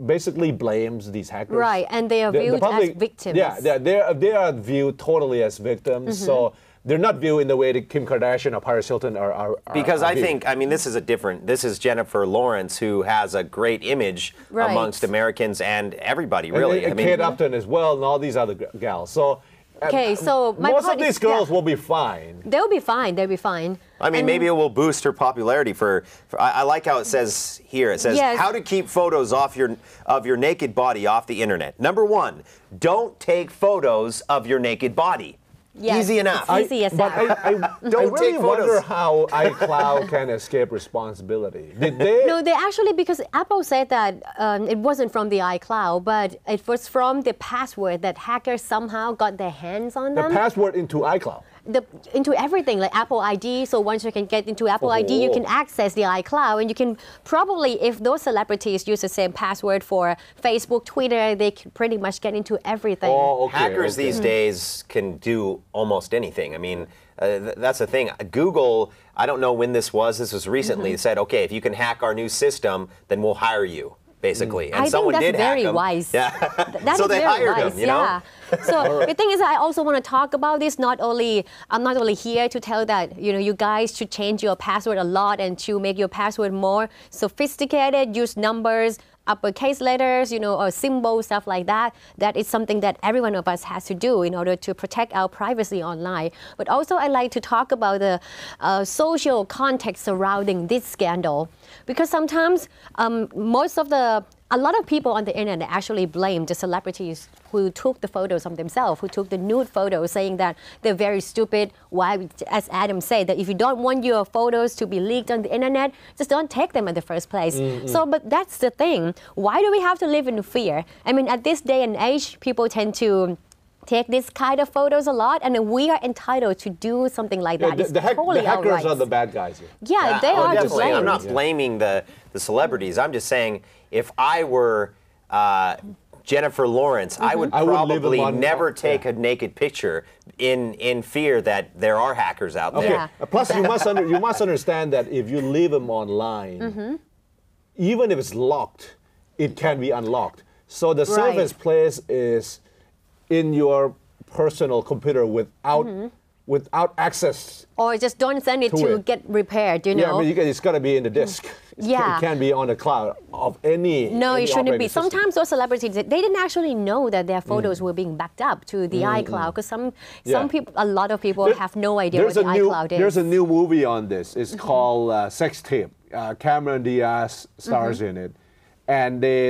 [SPEAKER 1] basically blames these hackers.
[SPEAKER 3] Right, and they are
[SPEAKER 1] The- the
[SPEAKER 3] viewed as victims.
[SPEAKER 1] Yeah, they're, they're, they are viewed totally as victims.
[SPEAKER 3] Mm-hmm.
[SPEAKER 1] So they're not viewed in the way that Kim Kardashian or Paris Hilton are. are, are
[SPEAKER 2] Because
[SPEAKER 1] are
[SPEAKER 2] I
[SPEAKER 1] viewed.
[SPEAKER 2] think, I mean, this is a different. This is Jennifer Lawrence, who has a great image
[SPEAKER 3] Right.
[SPEAKER 2] amongst Americans and everybody,
[SPEAKER 1] And-
[SPEAKER 2] really.
[SPEAKER 1] and,
[SPEAKER 2] I mean,
[SPEAKER 1] Kate Upton as well, and all these other gals. So.
[SPEAKER 3] Okay, so my
[SPEAKER 1] most of
[SPEAKER 3] point is-
[SPEAKER 1] these girls
[SPEAKER 3] yeah.
[SPEAKER 1] will be fine.
[SPEAKER 3] They'll be fine. They'll be fine.
[SPEAKER 2] I mean,
[SPEAKER 3] And-
[SPEAKER 2] maybe it will boost her popularity. For, for I, I like how it says here. It says
[SPEAKER 3] Yes.
[SPEAKER 2] how to keep photos off your of your naked body off the internet. Number one, don't take photos of your naked body.
[SPEAKER 3] Yes,
[SPEAKER 2] Easy enough.
[SPEAKER 3] it's easy as
[SPEAKER 1] But
[SPEAKER 3] that.
[SPEAKER 1] I, I, I
[SPEAKER 2] Don't
[SPEAKER 1] really
[SPEAKER 2] take
[SPEAKER 1] wonder how iCloud can escape responsibility. Did they?
[SPEAKER 3] No, they actually because Apple said that um, it wasn't from the iCloud, but it was from the password that hackers somehow got their hands on
[SPEAKER 1] the
[SPEAKER 3] them.
[SPEAKER 1] password into iCloud.
[SPEAKER 3] The, into everything like Apple ID. So once you can get into Apple ID, you can
[SPEAKER 1] Oh.
[SPEAKER 3] access the iCloud, and you can probably, if those celebrities use the same password for Facebook, Twitter, they can pretty much get into everything.
[SPEAKER 1] Oh, okay.
[SPEAKER 2] Hackers
[SPEAKER 1] okay.
[SPEAKER 2] these days can do almost anything. I mean, uh, th- that's the thing. Google, I don't know when this was. This was recently.
[SPEAKER 3] Mm-hmm.
[SPEAKER 2] Said, okay, if you can hack our new system, then we'll hire you. Basically, and
[SPEAKER 3] I think
[SPEAKER 2] someone
[SPEAKER 3] that's
[SPEAKER 2] did
[SPEAKER 3] very
[SPEAKER 2] hack
[SPEAKER 3] wise.
[SPEAKER 2] Yeah.
[SPEAKER 3] Th- that
[SPEAKER 2] so
[SPEAKER 3] is
[SPEAKER 2] they
[SPEAKER 3] very
[SPEAKER 2] hired
[SPEAKER 3] wise.
[SPEAKER 2] him. You know.
[SPEAKER 3] yeah. So the thing is, I also want to talk about this. Not only I'm not only here to tell that you know you guys should change your password a lot and to make your password more sophisticated. Use numbers, uppercase letters, you know, or symbols, stuff like that. That is something that every one of us has to do in order to protect our privacy online. But also, I like to talk about the uh, social context surrounding this scandal because sometimes um, most of the a lot of people on the internet actually blame the celebrities who took the photos of themselves, who took the nude photos, saying that they're very stupid. Why, as Adam said, that if you don't want your photos to be leaked on the internet, just don't take them in the first place. Mm-hmm. So, but that's the thing. Why do we have to live in fear? I mean, at this day and age, people tend to take this kind of photos a lot, and we are entitled to do something like
[SPEAKER 1] Yeah,
[SPEAKER 3] that.
[SPEAKER 1] the,
[SPEAKER 3] It's
[SPEAKER 1] the, hack-
[SPEAKER 3] totally
[SPEAKER 1] the hackers
[SPEAKER 3] outright.
[SPEAKER 1] are the bad guys here.
[SPEAKER 3] Yeah, they
[SPEAKER 2] oh,
[SPEAKER 3] are to blame.
[SPEAKER 2] I'm not blaming the, the celebrities. I'm just saying if I were uh, Jennifer Lawrence, I would
[SPEAKER 1] I would leave
[SPEAKER 2] probably
[SPEAKER 1] them on-
[SPEAKER 2] never
[SPEAKER 1] yeah.
[SPEAKER 2] take a naked picture in in fear that there are hackers out
[SPEAKER 1] Okay.
[SPEAKER 2] there.
[SPEAKER 3] Yeah.
[SPEAKER 1] Uh, Plus, you must under, you must understand that if you leave them online,
[SPEAKER 3] Mm-hmm.
[SPEAKER 1] even if it's locked, it can be unlocked. So the
[SPEAKER 3] Right.
[SPEAKER 1] safest place is in your personal computer without
[SPEAKER 3] Mm-hmm.
[SPEAKER 1] Without access.
[SPEAKER 3] or just don't send it
[SPEAKER 1] To
[SPEAKER 3] to
[SPEAKER 1] it.
[SPEAKER 3] get repaired, you know?
[SPEAKER 1] Yeah, I mean, you can, it's got to be in the disk. It
[SPEAKER 3] Yeah.
[SPEAKER 1] can, it can't be on the cloud of any.
[SPEAKER 3] No,
[SPEAKER 1] any
[SPEAKER 3] it shouldn't be.
[SPEAKER 1] system.
[SPEAKER 3] Sometimes those celebrities they didn't actually know that their photos mm. were being backed up to the mm, iCloud mm. because some
[SPEAKER 1] Yeah.
[SPEAKER 3] some people, a lot of people
[SPEAKER 1] There-
[SPEAKER 3] have no idea what the
[SPEAKER 1] a new,
[SPEAKER 3] iCloud is.
[SPEAKER 1] There's a new movie on this. It's mm-hmm. called uh, Sex Tape. Uh, Cameron Diaz stars mm-hmm. in it, and they,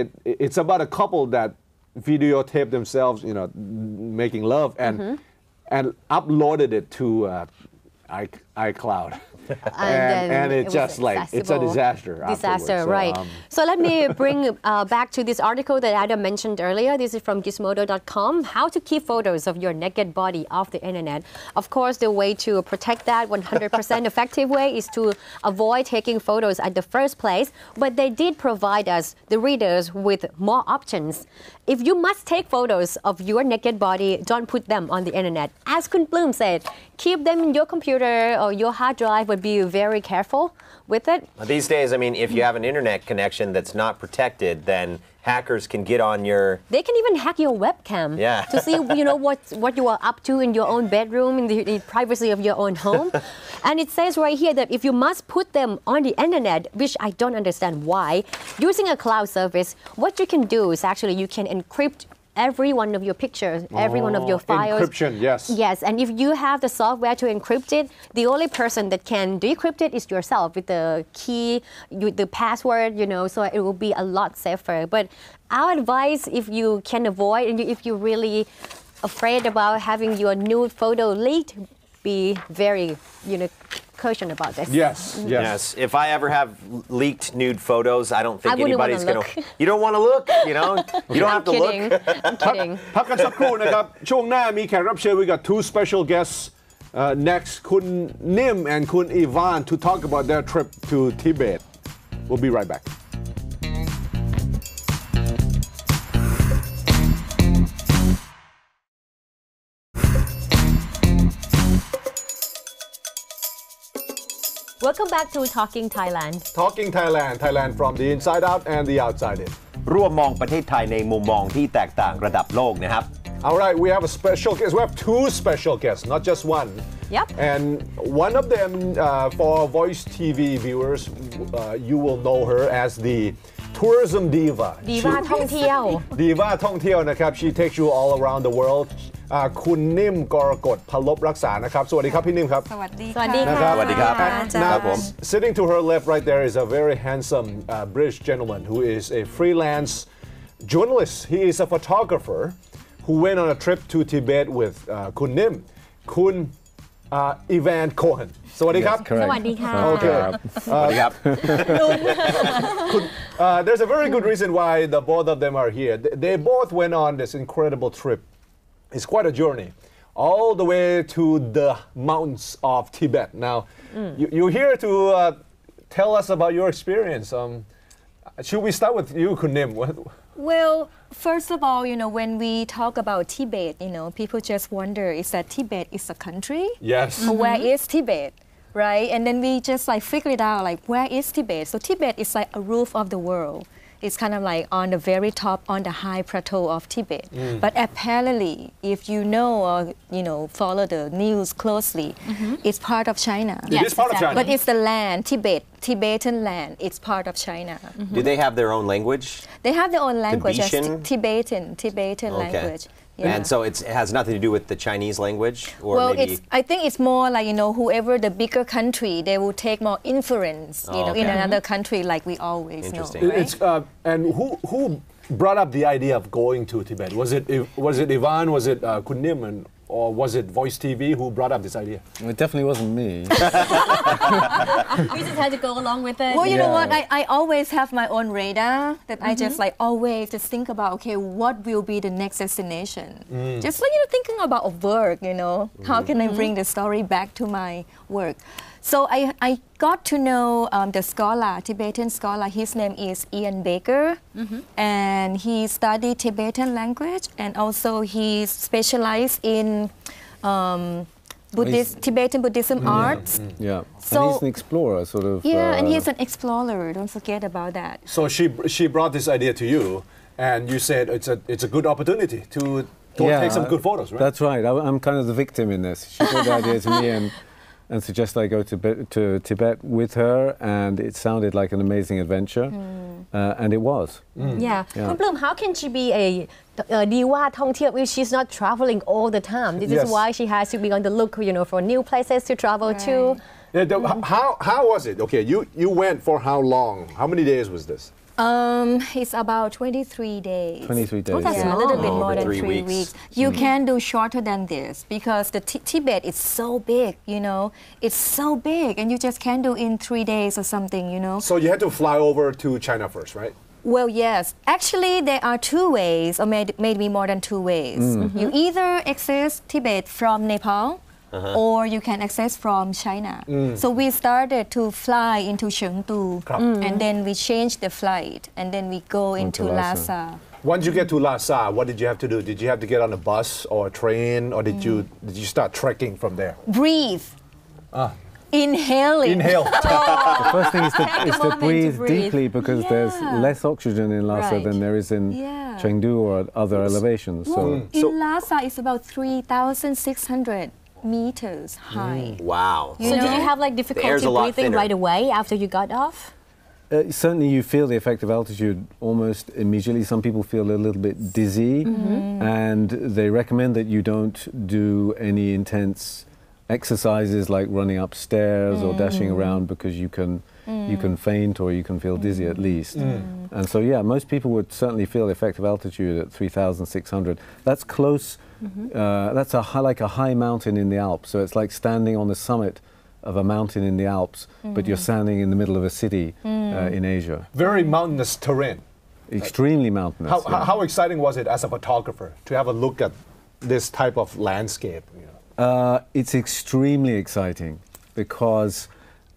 [SPEAKER 1] it's about a couple that videotape themselves, you know, making love, and mm-hmm. And uploaded it to uh, iCloud.
[SPEAKER 3] then
[SPEAKER 1] and,
[SPEAKER 3] it
[SPEAKER 1] it's
[SPEAKER 3] was
[SPEAKER 1] just like it's a disaster.
[SPEAKER 3] Disaster.
[SPEAKER 1] So,
[SPEAKER 3] right.
[SPEAKER 1] um,
[SPEAKER 3] so let me bring uh, back to this article that Adam mentioned earlier. This is from Gizmodo.com. How to keep photos of your naked body off the internet. Of course, the way to protect that 100% effective way is to avoid taking photos at the first place. But they did provide us, the readers, with more options. If you must take photos of your naked body, don't put them on the internet. As Kun Bloom said, keep them in your computer or your hard drive, but be very careful with it.
[SPEAKER 2] These days, I mean, if you have an internet connection that's not protected, then hackers can get on your.
[SPEAKER 3] They can even hack your webcam
[SPEAKER 2] Yeah.
[SPEAKER 3] to see you know what what you are up to in your own bedroom in the, the privacy of your own home. and it says right here that if you must put them on the internet, which I don't understand why, using a cloud service, what you can do is actually you can encrypt every one of your pictures, every one of your
[SPEAKER 1] Oh,
[SPEAKER 3] files.
[SPEAKER 1] encryption, yes.
[SPEAKER 3] Yes, and if you have the software to encrypt it, the only person that can decrypt it is yourself with the key, with the password, you know, so it will be a lot safer. But our advice, if you can avoid and if you're really afraid about having your nude photo leaked, be very, you know, caution about this.
[SPEAKER 1] Yes, yes.
[SPEAKER 2] Yes. If I ever have leaked nude photos, I don't think
[SPEAKER 3] I wouldn't
[SPEAKER 2] anybody's
[SPEAKER 3] wanna
[SPEAKER 2] gonna.
[SPEAKER 3] look.
[SPEAKER 2] You don't want to look. You know. You don't have to look.
[SPEAKER 3] kidding. I'm kidding.
[SPEAKER 1] พักกันสักครู่นะครับ ช่วงหน้ามีแขกรับเชิญ we got two special guests uh, next คุณ Nim and คุณ Ivan to talk about their trip to Tibet we'll be right back
[SPEAKER 3] Welcome back to Talking Thailand.
[SPEAKER 1] Talking Thailand Thailand from the inside out and the outside in
[SPEAKER 2] ร่วมมองประเทศไทยในมุมมองที่แตกต่างระดับโลกนะครับ
[SPEAKER 1] All right, we have a special guest. We have two special guests, not just one.
[SPEAKER 3] Yep.
[SPEAKER 1] And one of them, uh, for Voice TV viewers, uh, you will know her as the tourism diva.
[SPEAKER 3] ดีว่าท่องเที่ยว
[SPEAKER 1] ดีว่าท่องเที่ยวนะครับ she takes you all around the world อ่าคุณนิ่มกรกฎพลบรักษานะครับ สวัสดีครับพี่นิ่มครับ
[SPEAKER 4] สวัสดี
[SPEAKER 3] สวัสดี
[SPEAKER 4] ค่ะ
[SPEAKER 3] ค่ะ
[SPEAKER 2] สวัสดีครับ
[SPEAKER 4] จ้า
[SPEAKER 1] Now,
[SPEAKER 2] ครับผม
[SPEAKER 1] sitting to her left right there is a very handsome uh, British gentleman who is a freelance journalist. He is a photographer who went on a trip to Tibet with uh, Kun Nim, Kun uh, Ivan Cohen. สวัสดีครับ
[SPEAKER 3] สวัสดีค่ะ
[SPEAKER 1] Okay.
[SPEAKER 2] สวัสดีครับ
[SPEAKER 1] Uh, there's a very good reason why the both of them are here. They, they both went on this incredible trip. It's quite a journey, all the way to the mountains of Tibet. Now, you, you're here to uh, tell us about your experience. Um, should we start with you, Kunim?
[SPEAKER 4] Well, first of all, you know, when we talk about Tibet, you know, people just wonder is that Tibet is a country?
[SPEAKER 1] Yes.
[SPEAKER 4] Or Where is Tibet? Right? And then we just like figure it out like where is Tibet? So Tibet is like a roof of the world. It's kind of like on the very top on the high plateau of Tibet. Mm. But apparently, if you know or you know follow the news closely, mm-hmm. it's part of China.
[SPEAKER 1] It is part of China.
[SPEAKER 4] But it's the land, Tibet, Tibetan land. It's part of China.
[SPEAKER 2] Do they have their own language?
[SPEAKER 4] They have their own language, as
[SPEAKER 2] Tibetan?
[SPEAKER 4] Ti- Tibetan, Tibetan language. Yeah.
[SPEAKER 2] And so it's, it has nothing to do with the Chinese language, or
[SPEAKER 4] well,
[SPEAKER 2] maybe.
[SPEAKER 4] it's. I think it's more like you know, whoever the bigger country, they will take more influence, you
[SPEAKER 2] Oh,
[SPEAKER 4] know, in
[SPEAKER 2] okay.
[SPEAKER 4] another country, like we always know,
[SPEAKER 2] Interesting.
[SPEAKER 4] right?
[SPEAKER 1] It's, uh, and who, who brought up the idea of going to Tibet? Was it, was it Ivan? Was it uh, Kunim? And, or was it Voice TV who brought up this idea?
[SPEAKER 5] It definitely wasn't me.
[SPEAKER 3] We just had to go along with it.
[SPEAKER 4] Well, you know what? I, I always have my own radar that I just mm-hmm. like always just think about, okay, what will be the next destination? Mm. Just like, you know, thinking about a work, you know, how mm-hmm. can I bring mm-hmm. the story back to my work? So I, I got to know um, the scholar, Tibetan scholar. His name is Ian Baker, and he studied Tibetan language, and also he specialized in um, Buddhist, Tibetan Buddhism arts.
[SPEAKER 5] Yeah.
[SPEAKER 4] So-
[SPEAKER 5] and he's an explorer, sort of.
[SPEAKER 4] Yeah, and
[SPEAKER 5] uh,
[SPEAKER 4] he's an explorer. Don't forget about that.
[SPEAKER 1] So she she brought this idea to you, and you said it's a it's a good opportunity to, to take some good photos, right?
[SPEAKER 5] That's right. I, am kind of the victim in this. She brought the idea to me and, and suggest I go to, to Tibet with her, and it sounded like an amazing adventure, mm. uh, and it was.
[SPEAKER 3] Mm.
[SPEAKER 5] Yeah.
[SPEAKER 3] yeah. Bloom, how can she be a uh, Diwa Tongtiep if she's not traveling all the time? This
[SPEAKER 1] yes.
[SPEAKER 3] is why she has to be on the look, you know, for new places to travel right. to.
[SPEAKER 1] Yeah, the, mm. How how was it? Okay, you you went for how long? How many days was this?
[SPEAKER 4] Um, it's about 23 days.
[SPEAKER 5] 23 days.
[SPEAKER 3] that's
[SPEAKER 4] Yeah, a little bit more than
[SPEAKER 2] three
[SPEAKER 4] three,
[SPEAKER 2] weeks.
[SPEAKER 4] weeks. You can do shorter than this because the Ti- Tibet is so big, you know. It's so big, and you just can't do in three days or something, you know.
[SPEAKER 1] So you had to fly over to China first, right?
[SPEAKER 4] Well, yes. Actually, there are two ways, or maybe, maybe more than two ways. You either access Tibet from Nepal, Uh-huh. or you can access from China. Mm. So we started to fly into Chengdu, mm. and then we changed the flight, and then we go into
[SPEAKER 5] to
[SPEAKER 4] Lhasa.
[SPEAKER 5] Lhasa.
[SPEAKER 1] Once you get to Lhasa, what did you have to do? Did you have to get on a bus or a train, or did mm. you did you start trekking from there?
[SPEAKER 4] Breathe. Inhaling.
[SPEAKER 1] Inhale.
[SPEAKER 5] The first thing is to, is to
[SPEAKER 3] moment to
[SPEAKER 5] breathe,
[SPEAKER 3] breathe.
[SPEAKER 5] deeply because there's less oxygen in Lhasa
[SPEAKER 4] Right.
[SPEAKER 5] than there is in
[SPEAKER 4] Yeah.
[SPEAKER 5] Chengdu or other elevations. So
[SPEAKER 4] Well, in Lhasa, it's about 3,600 meters high.
[SPEAKER 2] wow.
[SPEAKER 4] You
[SPEAKER 3] so
[SPEAKER 4] know?
[SPEAKER 3] did you have like difficulty breathing
[SPEAKER 2] thinner.
[SPEAKER 3] right away after you got off
[SPEAKER 5] uh, certainly you feel the effect of altitude almost immediately. Some people feel a little bit dizzy, mm-hmm. Mm-hmm. and they recommend that you don't do any intense exercises like running upstairs or dashing mm. around because you can you mm. can faint or you can feel dizzy at mm. least. And so yeah, most people would certainly feel the effect of altitude at 3,600. That's close. Uh, that's a high, like a high mountain in the Alps. So it's like standing on the summit of a mountain in the Alps, but you're standing in the middle of a city uh, in Asia.
[SPEAKER 1] Very mountainous terrain.
[SPEAKER 5] Extremely mountainous.
[SPEAKER 1] How,
[SPEAKER 5] yeah.
[SPEAKER 1] how, how exciting was it as a photographer to have a look at this type of landscape? You know?
[SPEAKER 5] Uh, it's extremely exciting because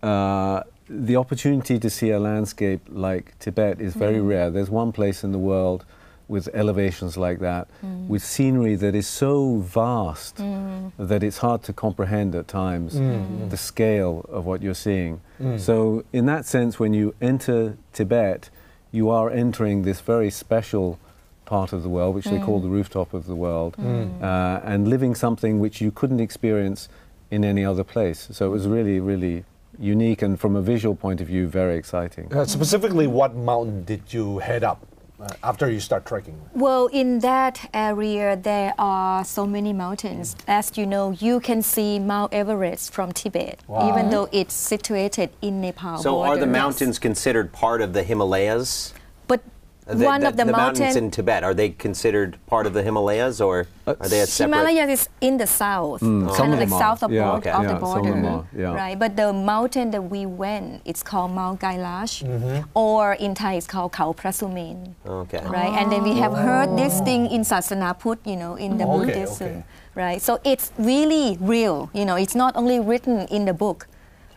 [SPEAKER 5] uh, the opportunity to see a landscape like Tibet is very rare. There's one place in the world with elevations like that, mm. with scenery that is so vast mm. that it's hard to comprehend at times mm. the scale of what you're seeing. So, in that sense, when you enter Tibet, you are entering this very special part of the world, which they call the rooftop of the world, uh, and living something which you couldn't experience in any other place. So it was really, really unique and from a visual point of view, very exciting.
[SPEAKER 1] Uh, specifically, what mountain did you head up Uh, after you start trekking?
[SPEAKER 4] Well, in that area, there are so many mountains. As you know, you can see Mount Everest from Tibet, even though it's situated in Nepal.
[SPEAKER 2] So are the
[SPEAKER 4] border.
[SPEAKER 2] mountains considered part of the Himalayas?
[SPEAKER 4] But
[SPEAKER 2] Uh, the-
[SPEAKER 4] one
[SPEAKER 2] the-
[SPEAKER 4] of the,
[SPEAKER 2] mountains
[SPEAKER 4] mountain,
[SPEAKER 2] in Tibet are they considered part of the Himalayas or
[SPEAKER 5] Uh,
[SPEAKER 2] are they a separate?
[SPEAKER 4] Himalayas is in the south,
[SPEAKER 5] some
[SPEAKER 4] kind
[SPEAKER 5] of
[SPEAKER 4] of like south of,
[SPEAKER 5] Yeah,
[SPEAKER 4] board,
[SPEAKER 2] okay.
[SPEAKER 4] of
[SPEAKER 5] yeah,
[SPEAKER 4] the
[SPEAKER 5] some of
[SPEAKER 4] border,
[SPEAKER 5] them are, yeah.
[SPEAKER 4] right? But the mountain that we went, it's called Mount Kailash,
[SPEAKER 5] Mm-hmm.
[SPEAKER 4] or in Thai it's called Khao Prasumen.
[SPEAKER 2] Okay.
[SPEAKER 4] right? And then we have heard this thing in Sasana Put, you know, in the
[SPEAKER 1] Okay,
[SPEAKER 4] Buddhism,
[SPEAKER 1] okay.
[SPEAKER 4] right? So it's really real, you know, it's not only written in the book,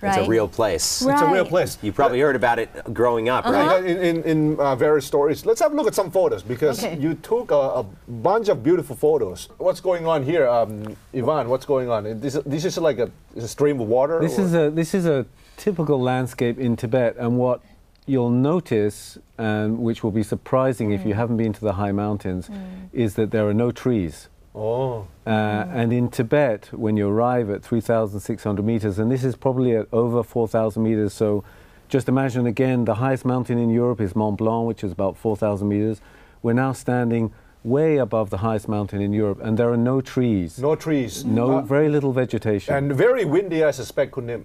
[SPEAKER 4] right?
[SPEAKER 2] It's a real place.
[SPEAKER 4] Right.
[SPEAKER 1] It's a real place.
[SPEAKER 2] You probably heard about it growing up,
[SPEAKER 4] Uh-huh.
[SPEAKER 2] right?
[SPEAKER 1] In, in, in uh, various stories. Let's have a look at some photos because
[SPEAKER 3] Okay.
[SPEAKER 1] you took a, a bunch of beautiful photos. What's going on here, um, Ivan? What's going on? This, this is like a, is a stream of water.
[SPEAKER 5] This
[SPEAKER 1] or-
[SPEAKER 5] is a this is a typical landscape in Tibet, and what you'll notice, and which will be surprising if you haven't been to the high mountains, is that there are no trees.
[SPEAKER 1] Oh.
[SPEAKER 5] Uh, And in Tibet, when you arrive at 3,600 meters, and this is probably at over 4,000 meters, so just imagine again the highest mountain in Europe is Mont Blanc, which is about 4,000 meters. We're now standing way above the highest mountain in Europe, and there are no trees,
[SPEAKER 1] No trees.
[SPEAKER 5] no,
[SPEAKER 1] Uh,
[SPEAKER 5] very little vegetation.
[SPEAKER 1] and very windy, I suspect, Kunim.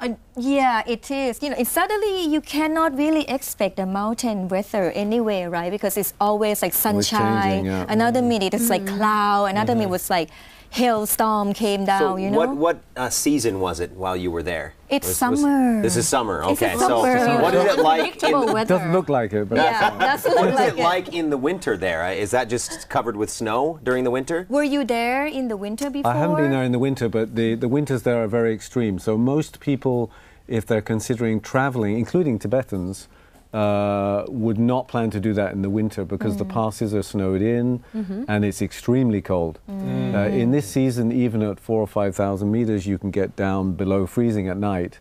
[SPEAKER 4] Uh, yeah, it is. You know, it, suddenly you cannot really expect the mountain weather anyway, right? Because it's always like sunshine.
[SPEAKER 5] changing, yeah.
[SPEAKER 4] Another minute it's like cloud. Another minute was like hailstorm came down.
[SPEAKER 2] So
[SPEAKER 4] you know.
[SPEAKER 2] what what uh, season was it while you were there?
[SPEAKER 4] It's
[SPEAKER 2] Was- was-
[SPEAKER 4] summer.
[SPEAKER 2] this is summer.
[SPEAKER 4] It's a
[SPEAKER 2] Okay.
[SPEAKER 4] summer.
[SPEAKER 2] So what is it like?
[SPEAKER 3] Unpredictable
[SPEAKER 2] In,
[SPEAKER 3] weather.
[SPEAKER 5] Doesn't look like it, but
[SPEAKER 4] yeah, that's
[SPEAKER 2] what is
[SPEAKER 4] like
[SPEAKER 2] it like in the winter there? Uh, that just covered with snow during the winter?
[SPEAKER 4] Were you there in the winter before?
[SPEAKER 5] I haven't been there in the winter, but the, the winters there are very extreme. So most people, if they're considering traveling, including Tibetans, uh, would not plan to do that in the winter because the passes are snowed in and it's extremely cold. Uh, in this season, even at four or five thousand meters, you can get down below freezing at night.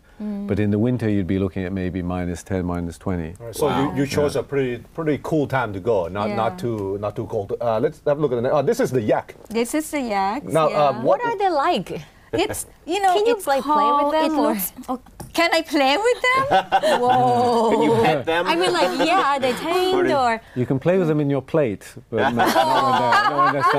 [SPEAKER 5] But in the winter, you'd be looking at maybe minus 10, minus 20.
[SPEAKER 1] So you, you chose a pretty pretty cool time to go, not
[SPEAKER 4] Yeah.
[SPEAKER 1] not too not too cold. Uh, let's have a look at the. Uh, this is the yak.
[SPEAKER 4] This is the yak.
[SPEAKER 1] Now, uh,
[SPEAKER 4] yeah.
[SPEAKER 1] what-
[SPEAKER 3] What are they like?
[SPEAKER 4] It's you know.
[SPEAKER 3] Can you,
[SPEAKER 4] it's
[SPEAKER 3] like, play with
[SPEAKER 4] called-
[SPEAKER 3] them,
[SPEAKER 4] it looks- oh, can I play with them? Whoa.
[SPEAKER 2] Can you pet them?
[SPEAKER 3] I mean, like, yeah, are they tamed or?
[SPEAKER 5] You can play with them in your plate, but not, not when they're, not when they're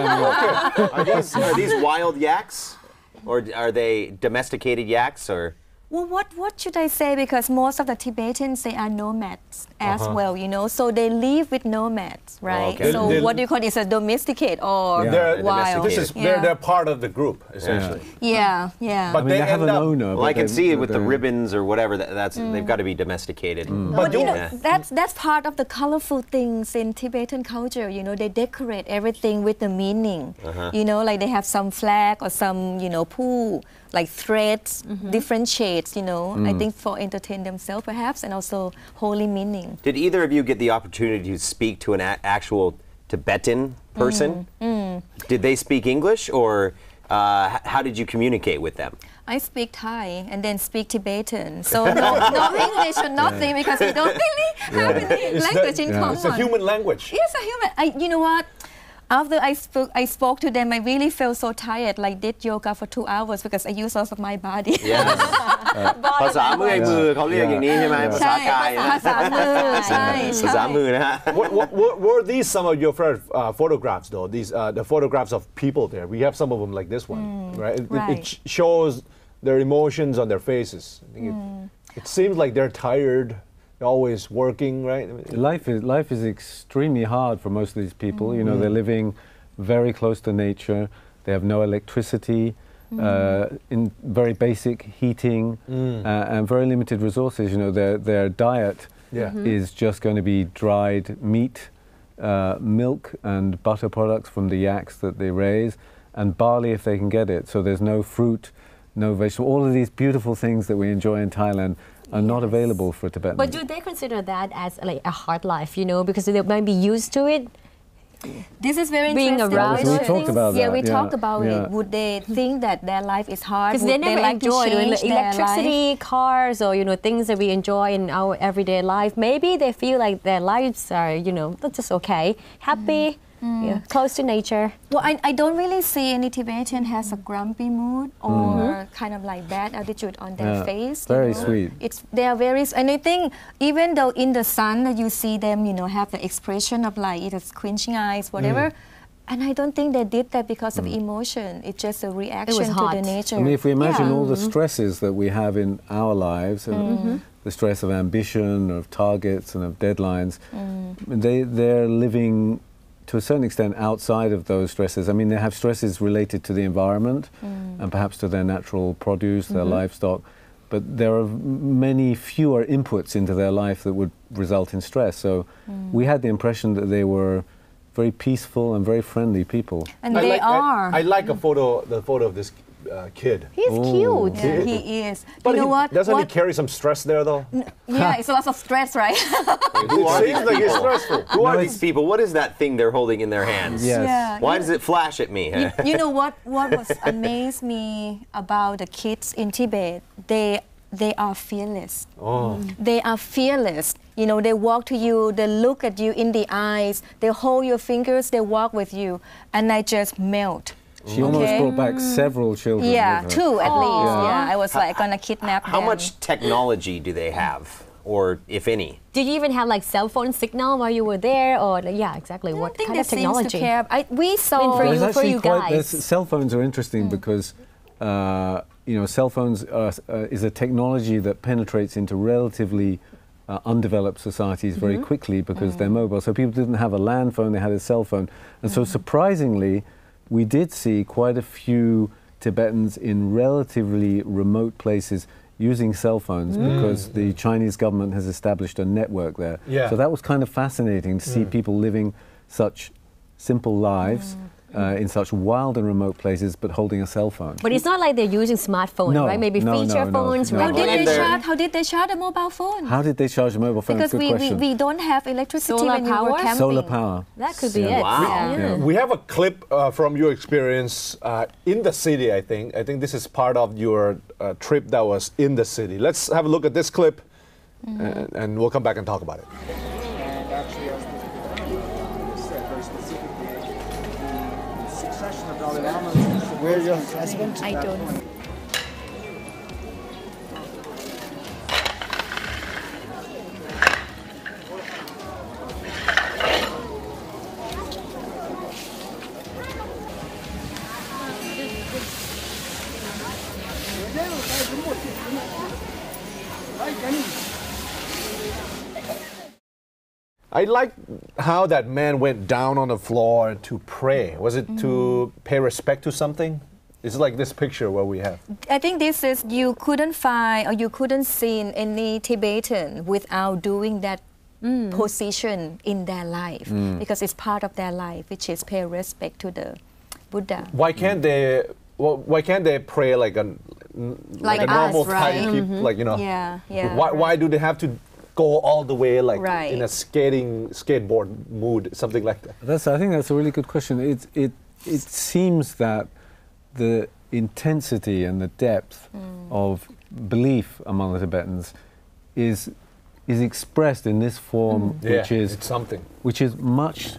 [SPEAKER 5] standing up.
[SPEAKER 2] I guess are these wild yaks, or are they domesticated yaks, or?
[SPEAKER 4] Well, what, what should I say? Because most of the Tibetans, they are nomads as uh-huh. well, you know, so they live with nomads, oh, right?
[SPEAKER 2] okay.
[SPEAKER 4] So
[SPEAKER 1] They- they-
[SPEAKER 4] what do you call it? Is a domesticate or
[SPEAKER 5] Yeah.
[SPEAKER 1] They're-
[SPEAKER 4] wild?
[SPEAKER 1] This is
[SPEAKER 4] yeah.
[SPEAKER 1] they're, they're part of the group essentially.
[SPEAKER 4] yeah, yeah.
[SPEAKER 1] But
[SPEAKER 5] I mean,
[SPEAKER 1] they
[SPEAKER 5] they, have
[SPEAKER 1] end
[SPEAKER 5] an
[SPEAKER 1] up-
[SPEAKER 5] owner.
[SPEAKER 2] Well, I can see it with the ribbons or whatever. That, that's mm. they've got to be domesticated. Mm.
[SPEAKER 1] But
[SPEAKER 4] But you
[SPEAKER 1] you-
[SPEAKER 4] know,
[SPEAKER 2] Yeah.
[SPEAKER 4] that's that's part of the colorful things in Tibetan culture. You know, they decorate everything with the meaning. Uh-huh. You know, like they have some flag or some you know pool, like threads, mm-hmm. different shades. You know, I mm. think for entertain themselves perhaps, and also holy meaning.
[SPEAKER 2] Did either of you get the opportunity to speak to an a- actual Tibetan person? Mm, mm. Did they speak English, or uh, h- how did you communicate with them?
[SPEAKER 4] I speak Thai and then speak Tibetan. So no, no English or nothing because we don't really have any
[SPEAKER 1] It's the-
[SPEAKER 4] language in
[SPEAKER 5] yeah.
[SPEAKER 4] common.
[SPEAKER 1] It's a human language.
[SPEAKER 4] Yes, a human. I, you know what? After I spoke, I spoke to them. I really felt so tired. Like did yoga for two hours because I used lots of my body.
[SPEAKER 2] Yes. ภาษาเมื่อยมือเขาเรียกอย่างนี้ใช่ไหม ภาษา
[SPEAKER 4] ใช่
[SPEAKER 2] กายนะ
[SPEAKER 4] ภาษามือใช่
[SPEAKER 2] ภาษา
[SPEAKER 4] ใช่
[SPEAKER 2] มือนะฮะ
[SPEAKER 1] what, what, what, were these some of your favorite uh, photographs though these uh, the photographs of people there we have some of them like this one right? It, it- it
[SPEAKER 4] right.
[SPEAKER 1] sh- shows their emotions on their faces I think it, it seems like they're tired they're always working right
[SPEAKER 5] Life is life is extremely hard for most of these people. You know, they're living very close to nature. They have no electricity, uh, in very basic heating, uh, and very limited resources. You know, their their diet
[SPEAKER 1] Yeah.
[SPEAKER 5] is just going to be dried meat, uh, milk, and butter products from the yaks that they raise, and barley if they can get it. So there's no fruit, no vegetable. All of these beautiful things that we enjoy in Thailand are not available for Tibetan.
[SPEAKER 3] But do they consider that as like a hard life, you know, because they might be used to it?
[SPEAKER 4] This is very
[SPEAKER 3] Being
[SPEAKER 4] interesting.
[SPEAKER 3] around
[SPEAKER 4] question.
[SPEAKER 5] We talked about
[SPEAKER 4] yeah, we
[SPEAKER 5] yeah,
[SPEAKER 4] talked about
[SPEAKER 5] yeah.
[SPEAKER 4] it. Would they think that their life is hard?
[SPEAKER 3] Because they never
[SPEAKER 4] like
[SPEAKER 3] enjoy doing
[SPEAKER 4] change
[SPEAKER 3] the
[SPEAKER 4] their life?
[SPEAKER 3] electricity, cars, or you know things that we enjoy in our everyday life. Maybe they feel like their lives are you know that's just okay, happy,
[SPEAKER 4] Mm. Mm.
[SPEAKER 3] yeah, close to nature.
[SPEAKER 4] Well, I, I don't really see any Tibetan has a grumpy mood mm. or mm-hmm. kind of like bad attitude on their
[SPEAKER 5] Yeah,
[SPEAKER 4] face. you
[SPEAKER 5] very
[SPEAKER 4] know.
[SPEAKER 5] sweet.
[SPEAKER 4] It's they are very and I think even though in the sun that you see them, you know, have the expression of like either squinching eyes, whatever. Mm. And I don't think they did that because of emotion. It's just a reaction to the nature.
[SPEAKER 5] I mean, if we imagine
[SPEAKER 4] Yeah.
[SPEAKER 5] all the stresses that we have in our lives, and mm-hmm. the stress of ambition, of targets, and of deadlines, they they're living to a certain extent outside of those stresses. I mean, they have stresses related to the environment mm. and perhaps to their natural produce, their mm-hmm. livestock. But there are many fewer inputs into their life that would result in stress. So mm. we had the impression that they were very peaceful and very friendly people.
[SPEAKER 4] and
[SPEAKER 1] I
[SPEAKER 4] they
[SPEAKER 1] like, I-
[SPEAKER 4] are.
[SPEAKER 1] I, like a photo the photo of this uh, kid
[SPEAKER 3] He's cute.
[SPEAKER 4] yeah, he is.
[SPEAKER 1] but
[SPEAKER 4] you know
[SPEAKER 1] he-
[SPEAKER 4] what?
[SPEAKER 1] doesn't
[SPEAKER 4] what?
[SPEAKER 1] he carry some stress there though
[SPEAKER 4] yeah, it's a lot of stress, right?
[SPEAKER 2] Who are
[SPEAKER 1] it
[SPEAKER 2] these
[SPEAKER 1] like it's
[SPEAKER 2] people?
[SPEAKER 1] stressful
[SPEAKER 2] Who are these people? What is that thing they're holding in their hands?
[SPEAKER 5] Yes.
[SPEAKER 4] Yeah.
[SPEAKER 2] Why
[SPEAKER 4] you-
[SPEAKER 2] does it flash at me?
[SPEAKER 4] you, you know what what was amazed me about the kids in Tibet they they are fearless
[SPEAKER 1] oh
[SPEAKER 4] they are fearless you know they walk to you they look at you in the eyes they hold your fingers they walk with you and I just melt
[SPEAKER 5] She almost brought back several children.
[SPEAKER 4] yeah
[SPEAKER 5] with her.
[SPEAKER 4] two at least
[SPEAKER 5] Yeah.
[SPEAKER 4] yeah I was like gonna kidnap
[SPEAKER 2] How
[SPEAKER 4] them
[SPEAKER 2] much technology do they have, or if any?
[SPEAKER 3] Did you even have like cell phone signal while you were there, or like, yeah, exactly
[SPEAKER 4] I
[SPEAKER 3] what
[SPEAKER 4] think
[SPEAKER 3] kind
[SPEAKER 4] they
[SPEAKER 3] of
[SPEAKER 4] seems to
[SPEAKER 3] technology?
[SPEAKER 4] care I, we saw
[SPEAKER 3] for
[SPEAKER 5] There's
[SPEAKER 3] you-
[SPEAKER 5] actually
[SPEAKER 3] you
[SPEAKER 5] quite,
[SPEAKER 3] guys.
[SPEAKER 5] Cell phones are interesting because uh, you know cell phones are, uh, is a technology that penetrates into relatively uh, undeveloped societies very quickly because they're mobile. So people didn't have a land phone; they had a cell phone, and so surprisingly, we did see quite a few Tibetans in relatively remote places using cell phones mm. because the Chinese government has established a network there.
[SPEAKER 1] Yeah.
[SPEAKER 5] So that was kind of fascinating to see mm. people living such simple lives mm. Uh, in such wild and remote places, but holding a cell phone.
[SPEAKER 3] But it's not like they're using smartphones,
[SPEAKER 5] No,
[SPEAKER 3] right? Maybe
[SPEAKER 5] no,
[SPEAKER 3] feature
[SPEAKER 5] no, no,
[SPEAKER 3] phones,
[SPEAKER 5] no.
[SPEAKER 4] how did they charge how did they charge a mobile phone
[SPEAKER 5] How did they charge a mobile phone?
[SPEAKER 4] because
[SPEAKER 5] Good
[SPEAKER 4] we, we, we don't have electricity
[SPEAKER 3] Solar
[SPEAKER 4] when you
[SPEAKER 3] power?
[SPEAKER 4] were camping
[SPEAKER 5] Solar power.
[SPEAKER 3] That could be
[SPEAKER 5] Yeah.
[SPEAKER 3] it.
[SPEAKER 2] Wow.
[SPEAKER 3] Yeah.
[SPEAKER 5] Yeah.
[SPEAKER 1] We have a clip uh, from your experience uh, in the city, I think. I think this is part of your uh, trip that was in the city. Let's have a look at this clip and, and we'll come back and talk about it.
[SPEAKER 6] Where's your husband? I don't.
[SPEAKER 1] I like how that man went down on the floor to pray. Was it to mm. pay respect to something? It's like this picture where we have.
[SPEAKER 4] I think this is you couldn't find or you couldn't see any Tibetan without doing that mm. position in their life mm. because it's part of their life, which is pay respect to the Buddha.
[SPEAKER 1] Why can't they? Well, why can't they pray like a like,
[SPEAKER 4] Like
[SPEAKER 1] a normal
[SPEAKER 4] us,
[SPEAKER 1] Thai
[SPEAKER 4] right?
[SPEAKER 1] people? Like you know. Mm-hmm.
[SPEAKER 4] Yeah, yeah,
[SPEAKER 1] Why, why do they have to go all the way like
[SPEAKER 4] Right.
[SPEAKER 1] in a skating skateboard mood, something like that?
[SPEAKER 5] That's, I think that's a really good question. It, it, it seems that the intensity and the depth mm. of belief among the Tibetans is, is expressed in this form, mm. which
[SPEAKER 1] yeah,
[SPEAKER 5] is
[SPEAKER 1] it's something.
[SPEAKER 5] which is much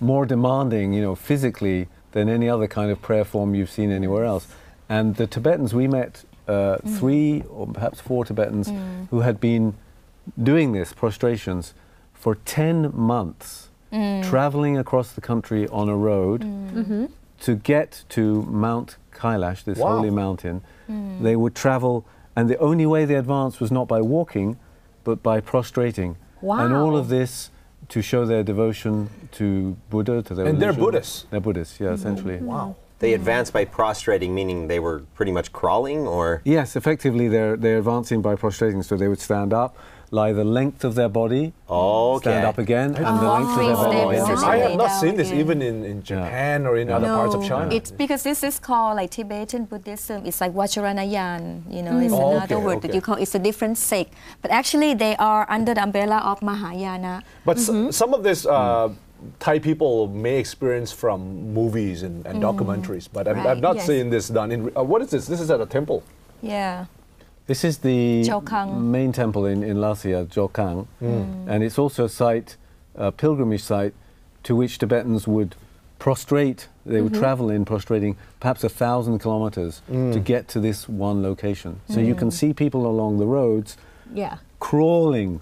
[SPEAKER 5] more demanding, you know, physically than any other kind of prayer form you've seen anywhere else. And the Tibetans we met uh, mm. three or perhaps four Tibetans who had been doing this prostrations for 10 months, mm. traveling across the country on a road mm. mm-hmm. to get to Mount Kailash, this
[SPEAKER 1] Wow.
[SPEAKER 5] holy mountain. Mm. They would travel, and the only way they advanced was not by walking, but by prostrating. Wow. And all of this to show their devotion to Buddha, to their
[SPEAKER 1] And they're. Buddhists?
[SPEAKER 5] They're Buddhists, yeah, essentially.
[SPEAKER 1] Wow.
[SPEAKER 2] They advanced by prostrating, meaning they were pretty much crawling, or
[SPEAKER 5] Yes, effectively they're, they're advancing by prostrating. So they would stand up, lie the length of their body,
[SPEAKER 2] Okay.
[SPEAKER 5] stand up again, and the length of their body.
[SPEAKER 2] interesting.
[SPEAKER 1] I have not seen this even in, in Japan or in other parts of China.
[SPEAKER 4] It's because this is called like Tibetan Buddhism. It's like Vajrayana, you know, it's
[SPEAKER 1] Oh,
[SPEAKER 4] another
[SPEAKER 1] okay,
[SPEAKER 4] word that you call. It's a different sect, but actually they are under the umbrella of Mahayana.
[SPEAKER 1] But s- some of this uh, Thai people may experience from movies and, and documentaries, but I've, I've not
[SPEAKER 3] yes.
[SPEAKER 1] seen this done. In, uh, what is this? This is at a temple.
[SPEAKER 4] Yeah.
[SPEAKER 5] This is the
[SPEAKER 4] Jokhang.
[SPEAKER 5] main temple in, in Lhasa, Jokhang, mm. and it's also a site, a pilgrimage site, to which Tibetans would prostrate. They would mm-hmm. travel in prostrating perhaps a thousand kilometers to mm. get to this one location. So you can mm. see people along the roads
[SPEAKER 3] Yeah.
[SPEAKER 5] crawling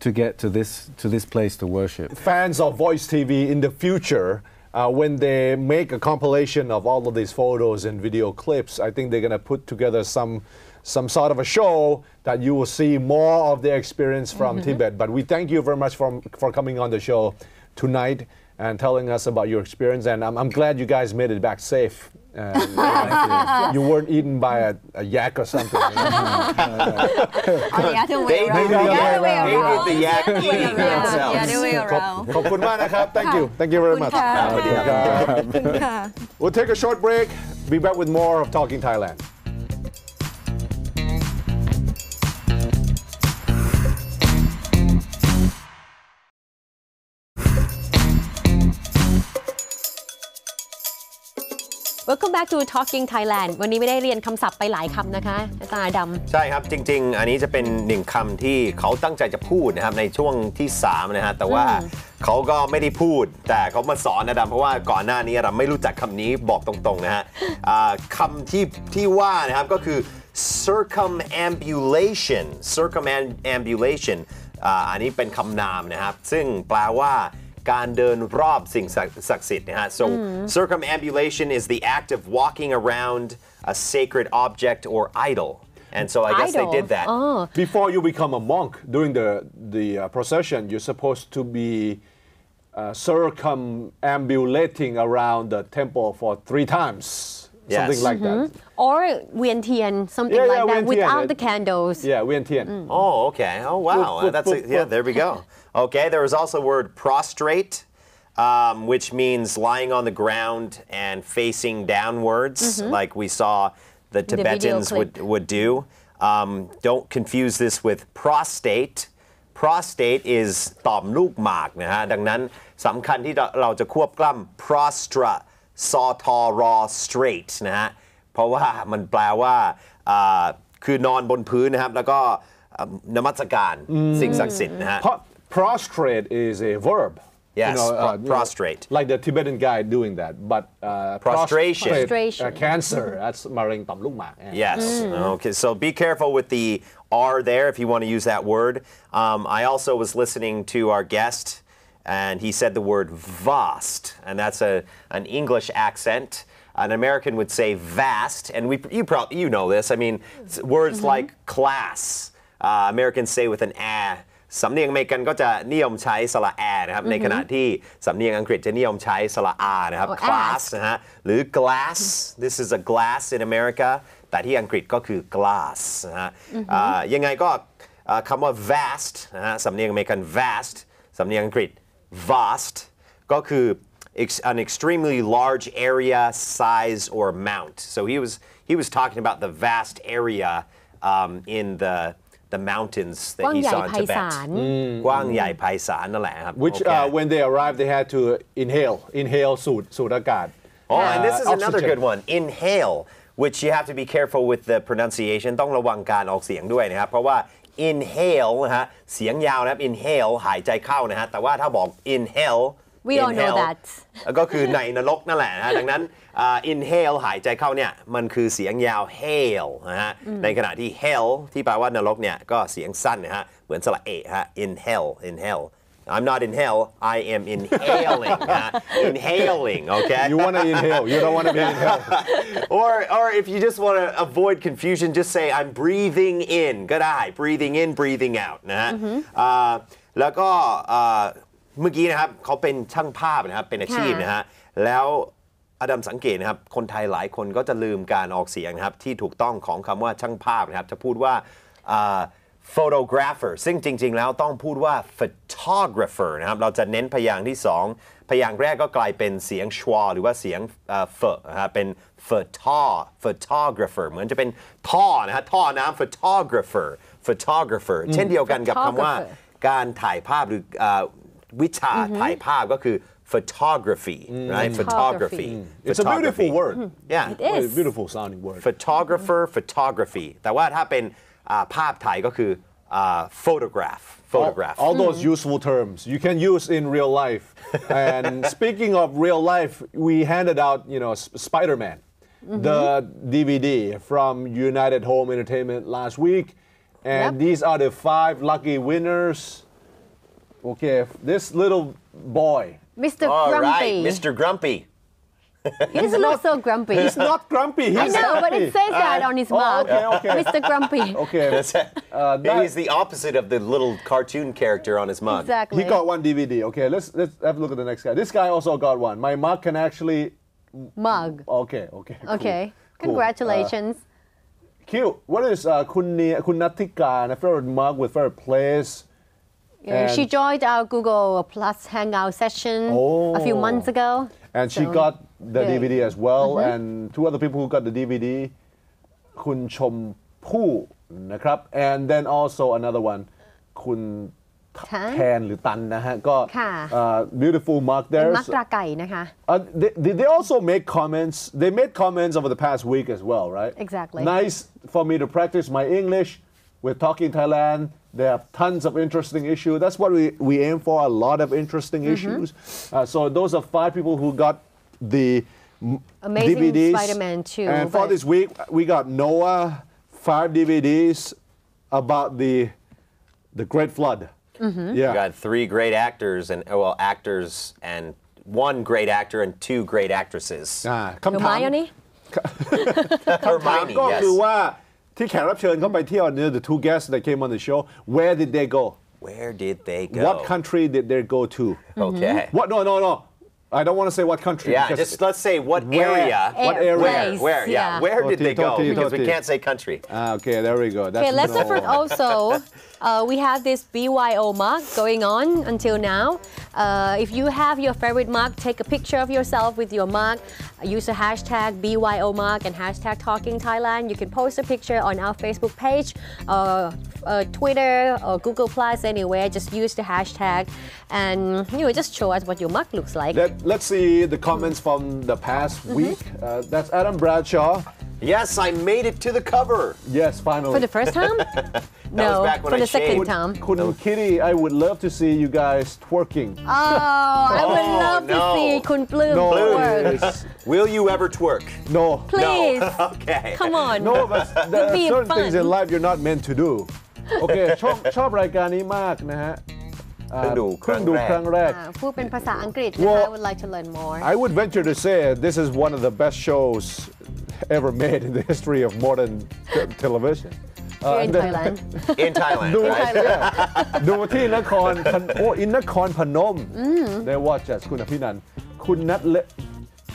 [SPEAKER 5] to get to this to this place to worship.
[SPEAKER 1] Fans of Voice TV in the future, uh, when they make a compilation of all of these photos and video clips, I think they're going to put together some some sort of a show that you will see more of their experience from Tibet. But we thank you very much for, for coming on the show tonight and telling us about your experience. And I'm, I'm glad you guys made it back safe. And you weren't eaten by a, a yak or something.
[SPEAKER 4] Oh, the other way
[SPEAKER 2] They
[SPEAKER 4] around.
[SPEAKER 2] did the yak.
[SPEAKER 4] way
[SPEAKER 2] They
[SPEAKER 4] around.
[SPEAKER 2] did the yak
[SPEAKER 4] Way
[SPEAKER 2] eating
[SPEAKER 4] around.
[SPEAKER 2] themselves.
[SPEAKER 4] The other way
[SPEAKER 1] ขอบ
[SPEAKER 4] around.
[SPEAKER 1] ขอบคุณมากนะครับ thank you thank you very much
[SPEAKER 4] ค่ะ
[SPEAKER 2] สวัสดีครับ
[SPEAKER 4] ขอบคุณค่ะ
[SPEAKER 1] We'll take a short break. Be back with more of Talking Thailand.
[SPEAKER 3] Welcome back to Talking Thailand วันนี้ไม่ได้เรียนคำศัพท์ไปหลายคำนะคะอาจารย์ดำ
[SPEAKER 2] ใช่ครับ จริง ๆ อันนี้จะเป็นหนึ่งคำที่เขาตั้งใจจะพูดนะครับในช่วงที่3นะฮะแต่ว่าเขาก็ไม่ได้พูด แต่เขามาสอนนะดำเพราะว่าก่อนหน้านี้เราไม่รู้จักคำนี้บอกตรงๆนะฮะอ่าคำที่ที่ว่านะครับก็คือ circumambulation circumambulation อ่าอันนี้เป็นคำนามนะครับ ซึ่งแปลว่า การเดินรอบสิ่งศักศักดิ์สิทธิ์นะฮะ so circumambulation is the act of walking around a sacred object or idol and so I guess they
[SPEAKER 3] Idol.
[SPEAKER 2] did that
[SPEAKER 3] Oh.
[SPEAKER 1] Before you become a monk during the the uh, procession, you're supposed to be uh, circumambulating around the temple for three times, something
[SPEAKER 2] Yes.
[SPEAKER 1] like that.
[SPEAKER 3] or เวียนเทียน something
[SPEAKER 1] Yeah,
[SPEAKER 3] like
[SPEAKER 1] yeah,
[SPEAKER 3] that
[SPEAKER 1] เวียนเทียน
[SPEAKER 3] without the candles
[SPEAKER 1] Yeah, Wien Tien.
[SPEAKER 2] oh okay oh wow
[SPEAKER 1] Whoop, whoop,
[SPEAKER 2] that's a,
[SPEAKER 1] whoop,
[SPEAKER 2] yeah
[SPEAKER 1] whoop.
[SPEAKER 2] there we go okay there was also the word prostrate um, which means lying on the ground and facing downwards like we saw the
[SPEAKER 3] video
[SPEAKER 2] Tibetans
[SPEAKER 3] clip.
[SPEAKER 2] would, would do um, don't confuse this with prostate prostate is ต่อมลูกหมากนะฮะ ดังนั้นสำคัญที่เราเราจะควบกล้ำ prostra ซอทอรอ straight นะฮะ เพราะว่ามันแปลว่าอ่าคือนอนบนพื้นนะครับ แล้วก็อ่านมัสการสิ่งศักดิ์สิทธิ์นะฮะ
[SPEAKER 1] Pro- prostrate is a verb.
[SPEAKER 2] Yes, uh, you know, uh, prostrate.
[SPEAKER 1] Know, like the Tibetan guy doing that, but uh,
[SPEAKER 2] prostration,
[SPEAKER 3] prostration.
[SPEAKER 1] Uh, cancer. That's maring tamluma.
[SPEAKER 2] Yes. Mm. Okay. So be careful with the R there if you want to use that word. Um, I also was listening to our guest, and he said the word vast, and that's a an English accent. An American would say vast, and we you probably you know this. I mean, words mm -hmm. like class. Uh, Americans say with an ah สำเนียงอเมริกันก็จะนิยมใช้สระแอนะครับ ในขณะที่สำเนียงอังกฤษจะนิยมใช้สระอานะครับ
[SPEAKER 3] Oh,
[SPEAKER 2] class
[SPEAKER 3] ass
[SPEAKER 2] นะฮะหรือ glass this is a glass in America แต่ที่อังกฤษก็คือ glass นะฮะอ่ายังไงก็อ่าคำว่า vast นะฮะสำเนียงอเมริกัน vast สำเนียงอังกฤษ vast ก็คือ ex- an extremely large area size or amount so he was he was talking about the vast area um, in the the mountains
[SPEAKER 3] กว้า
[SPEAKER 2] that
[SPEAKER 3] ง
[SPEAKER 2] he
[SPEAKER 3] ใหญ่
[SPEAKER 2] saw in
[SPEAKER 3] ไพ
[SPEAKER 2] Tibet
[SPEAKER 3] ศาล
[SPEAKER 2] กว้างใหญ่ไพศาลนั่นแหละครับ
[SPEAKER 1] Which
[SPEAKER 2] Okay.
[SPEAKER 1] uh, when they arrived, they had to inhale, inhale สูดสูดอากาศ
[SPEAKER 2] Oh, and this is
[SPEAKER 1] Uh,
[SPEAKER 2] another
[SPEAKER 1] oxygen.
[SPEAKER 2] good one. Inhale, which you have to be careful with the pronunciation. ต้องระวังการออกเสียงด้วยนะครับ เพราะว่า inhale นะฮะ เสียงยาวนะครับ inhale หายใจเข้านะฮะ แต่ว่าถ้าบอก inhale
[SPEAKER 3] We all know
[SPEAKER 2] Inhale
[SPEAKER 3] that
[SPEAKER 2] ก็คือในนรกนั่นแหละนะฮะดังนั้นอ่า inhale หายใจเข้าเนี่ยมันคือเสียงยาว hail นะฮะในขณะที่ hell ที่แปลว่านรกเนี่ยก็เสียงสั้นนะฮะเหมือนสระเอะฮะ inhale inhale I'm not in hell I am inhaling นะฮะ inhaling okay
[SPEAKER 1] You want to inhale. You don't want to be inhaled.
[SPEAKER 2] or or if you just want to avoid confusion just say I'm breathing in ก็ได้ breathing in breathing out นะฮะอ่าแล้วก็อ่า เมื่อกี้นะครับเขาเป็นช่างภาพนะครับเป็นอาชีพ
[SPEAKER 3] ค่ะ
[SPEAKER 2] นะฮะแล้วอดัมสังเกตนะครับคนไทยหลายคนก็จะลืมการออกเสียงนะครับที่ถูกต้องของคำว่าช่างภาพนะครับจะพูดว่าอ่า photographer ซึ่งจริง ๆ แล้วต้องพูดว่า photographer นะครับเราจะเน้นพยางค์ที่สองพยางค์แรกก็กลายเป็นเสียงชวาหรือว่าเสียงเอ่อเฟนะฮะเป็น photo photographer เหมือนจะเป็นท่อนะฮะท่อน้ำ photographer photographer เช่นเดียวกันกับคำว่า
[SPEAKER 3] Photographer
[SPEAKER 2] การถ่ายภาพหรือเอ่อ วิชาถ่ายภาพก็คือ photography right photography
[SPEAKER 1] It's a beautiful
[SPEAKER 2] Photography.
[SPEAKER 1] word.
[SPEAKER 2] yeah
[SPEAKER 3] It is
[SPEAKER 1] It's a beautiful sounding word.
[SPEAKER 2] photographer photography แต่ว่าถ้าเป็นอ่าภาพถ่ายก็คืออ่า photograph
[SPEAKER 1] all,
[SPEAKER 2] photograph
[SPEAKER 1] all those useful terms you can use in real life. and speaking of real life, we handed out, you know, S- Spider-Man, the DVD from United Home Entertainment last week, and
[SPEAKER 3] Yep.
[SPEAKER 1] these are the five lucky winners. Okay, this little boy.
[SPEAKER 3] Mr.
[SPEAKER 2] all
[SPEAKER 3] Grumpy
[SPEAKER 2] right Mr. Grumpy
[SPEAKER 3] he doesn't look so grumpy
[SPEAKER 1] He's not grumpy. He's
[SPEAKER 3] I know but
[SPEAKER 1] happy.
[SPEAKER 3] it says that on his
[SPEAKER 1] Oh,
[SPEAKER 3] mug
[SPEAKER 1] okay, okay.
[SPEAKER 3] Mr. Grumpy
[SPEAKER 1] Okay, that's uh, that-
[SPEAKER 2] he's the opposite of the little cartoon character on his mug
[SPEAKER 3] exactly
[SPEAKER 1] He got one DVD. Okay, let's let's have a look at the next guy. This guy also got one. My mug can actually.
[SPEAKER 3] mug
[SPEAKER 1] Okay, okay. cool,
[SPEAKER 3] okay
[SPEAKER 1] cool.
[SPEAKER 3] congratulations
[SPEAKER 1] Uh, cute. What is uh, Kunni Kunatika? A favorite mug with favorite place.
[SPEAKER 3] Yeah, she
[SPEAKER 1] and-
[SPEAKER 3] joined our Google Plus Hangout session a few
[SPEAKER 1] Oh.
[SPEAKER 3] months ago.
[SPEAKER 1] And she
[SPEAKER 3] So,
[SPEAKER 1] got the
[SPEAKER 3] yeah.
[SPEAKER 1] DVD as well. And two other people who got the DVD. Kun Chom Poo, nakrab. And then also another one, Kun
[SPEAKER 3] แทน
[SPEAKER 1] แทนหรือตันนะฮะก็
[SPEAKER 3] ค่ะ
[SPEAKER 1] uh, beautiful mug
[SPEAKER 3] เป็น
[SPEAKER 1] there
[SPEAKER 3] มักตราไก่นะคะ
[SPEAKER 1] Uh, they, they they also make comments. They made comments over the past week as well, right?
[SPEAKER 3] Exactly.
[SPEAKER 1] Nice for me to practice my English. We're talking Thailand. They have tons of interesting issues. That's what we, we aim for a lot of interesting
[SPEAKER 3] Mm-hmm.
[SPEAKER 1] issues. Uh, so, those are five people who got the m-
[SPEAKER 3] Amazing
[SPEAKER 1] DVDs.
[SPEAKER 3] Spider-Man 2,
[SPEAKER 1] And for
[SPEAKER 3] but-
[SPEAKER 1] this week, we got Noah, five DVDs about the, the Great Flood.
[SPEAKER 3] Mm-hmm.
[SPEAKER 1] Yeah.
[SPEAKER 2] You got three great actors and well actors and one great actor and two great actresses
[SPEAKER 1] อ่าคำถาม
[SPEAKER 3] Hermione
[SPEAKER 1] ถาม
[SPEAKER 2] Hermione
[SPEAKER 1] ก็
[SPEAKER 2] yes
[SPEAKER 1] คือว่า ที่แขกรับเชิญเขาไปเที่ยวเนี่ย the two guests that came on the show where did they go
[SPEAKER 2] where did they go
[SPEAKER 1] what country did they go to
[SPEAKER 2] okay
[SPEAKER 1] what no no no I don't want to say what country
[SPEAKER 2] yeah
[SPEAKER 1] because-
[SPEAKER 2] just let's say what
[SPEAKER 1] Where?
[SPEAKER 2] area
[SPEAKER 1] What
[SPEAKER 3] Air
[SPEAKER 1] area?
[SPEAKER 2] where
[SPEAKER 3] place,
[SPEAKER 2] where yeah
[SPEAKER 3] yeah.
[SPEAKER 2] where did they go
[SPEAKER 1] Toti,
[SPEAKER 2] because we
[SPEAKER 1] toti.
[SPEAKER 2] can't say country
[SPEAKER 1] Ah, okay there we go That's
[SPEAKER 3] Okay, let's
[SPEAKER 1] no.
[SPEAKER 3] effort also. Uh, we have this BYO mug going on until now. Uh, if you have your favorite mug, take a picture of yourself with your mug. Use the hashtag BYO mug and hashtag Talking Thailand. You can post a picture on our Facebook page, uh, uh, Twitter, or Google Plus, anywhere. Just use the hashtag and you know just show us what your mug looks like.
[SPEAKER 1] Let, let's see the comments from the past
[SPEAKER 3] Mm-hmm.
[SPEAKER 1] week uh, that's Adam Bradshaw
[SPEAKER 2] yes I made it to the cover
[SPEAKER 1] yes finally
[SPEAKER 3] For the first time?
[SPEAKER 2] was
[SPEAKER 3] no,
[SPEAKER 2] back when
[SPEAKER 3] for
[SPEAKER 2] I
[SPEAKER 3] the second
[SPEAKER 2] shaved.
[SPEAKER 3] time.
[SPEAKER 1] Kun Kitty I would love to see you guys twerking
[SPEAKER 3] Oh, I would
[SPEAKER 2] Oh,
[SPEAKER 3] love to
[SPEAKER 2] no.
[SPEAKER 3] see Kun Bloom
[SPEAKER 1] no
[SPEAKER 3] work.
[SPEAKER 1] please.
[SPEAKER 2] will you ever twerk
[SPEAKER 1] no
[SPEAKER 3] Please.
[SPEAKER 2] okay
[SPEAKER 3] Come on.
[SPEAKER 1] No, but there are
[SPEAKER 3] be
[SPEAKER 1] certain things
[SPEAKER 3] fun.
[SPEAKER 1] in life you're not meant to do. โอเค ชอบชอบรายการนี้มากนะฮะอ่า
[SPEAKER 2] เพิ่งดู
[SPEAKER 1] เพิ่งดู
[SPEAKER 2] ค
[SPEAKER 1] ค
[SPEAKER 2] รั้
[SPEAKER 1] รั้ง
[SPEAKER 2] ง
[SPEAKER 1] แร
[SPEAKER 2] แร
[SPEAKER 1] ก
[SPEAKER 2] ก
[SPEAKER 3] อ่าพูดเป็นภาษาอังกฤษนะคะ
[SPEAKER 1] Well,
[SPEAKER 3] I would like to learn more
[SPEAKER 1] I would venture to say this is one of the best shows ever made in the history of modern te- television.
[SPEAKER 3] here in
[SPEAKER 1] the-
[SPEAKER 3] Thailand
[SPEAKER 2] in Thailand
[SPEAKER 1] ดู
[SPEAKER 2] right
[SPEAKER 1] yeah. ดูที่นครพนโอ้อินนครพนม ได้วอชจากคุณอภินันท์คุณนัทเล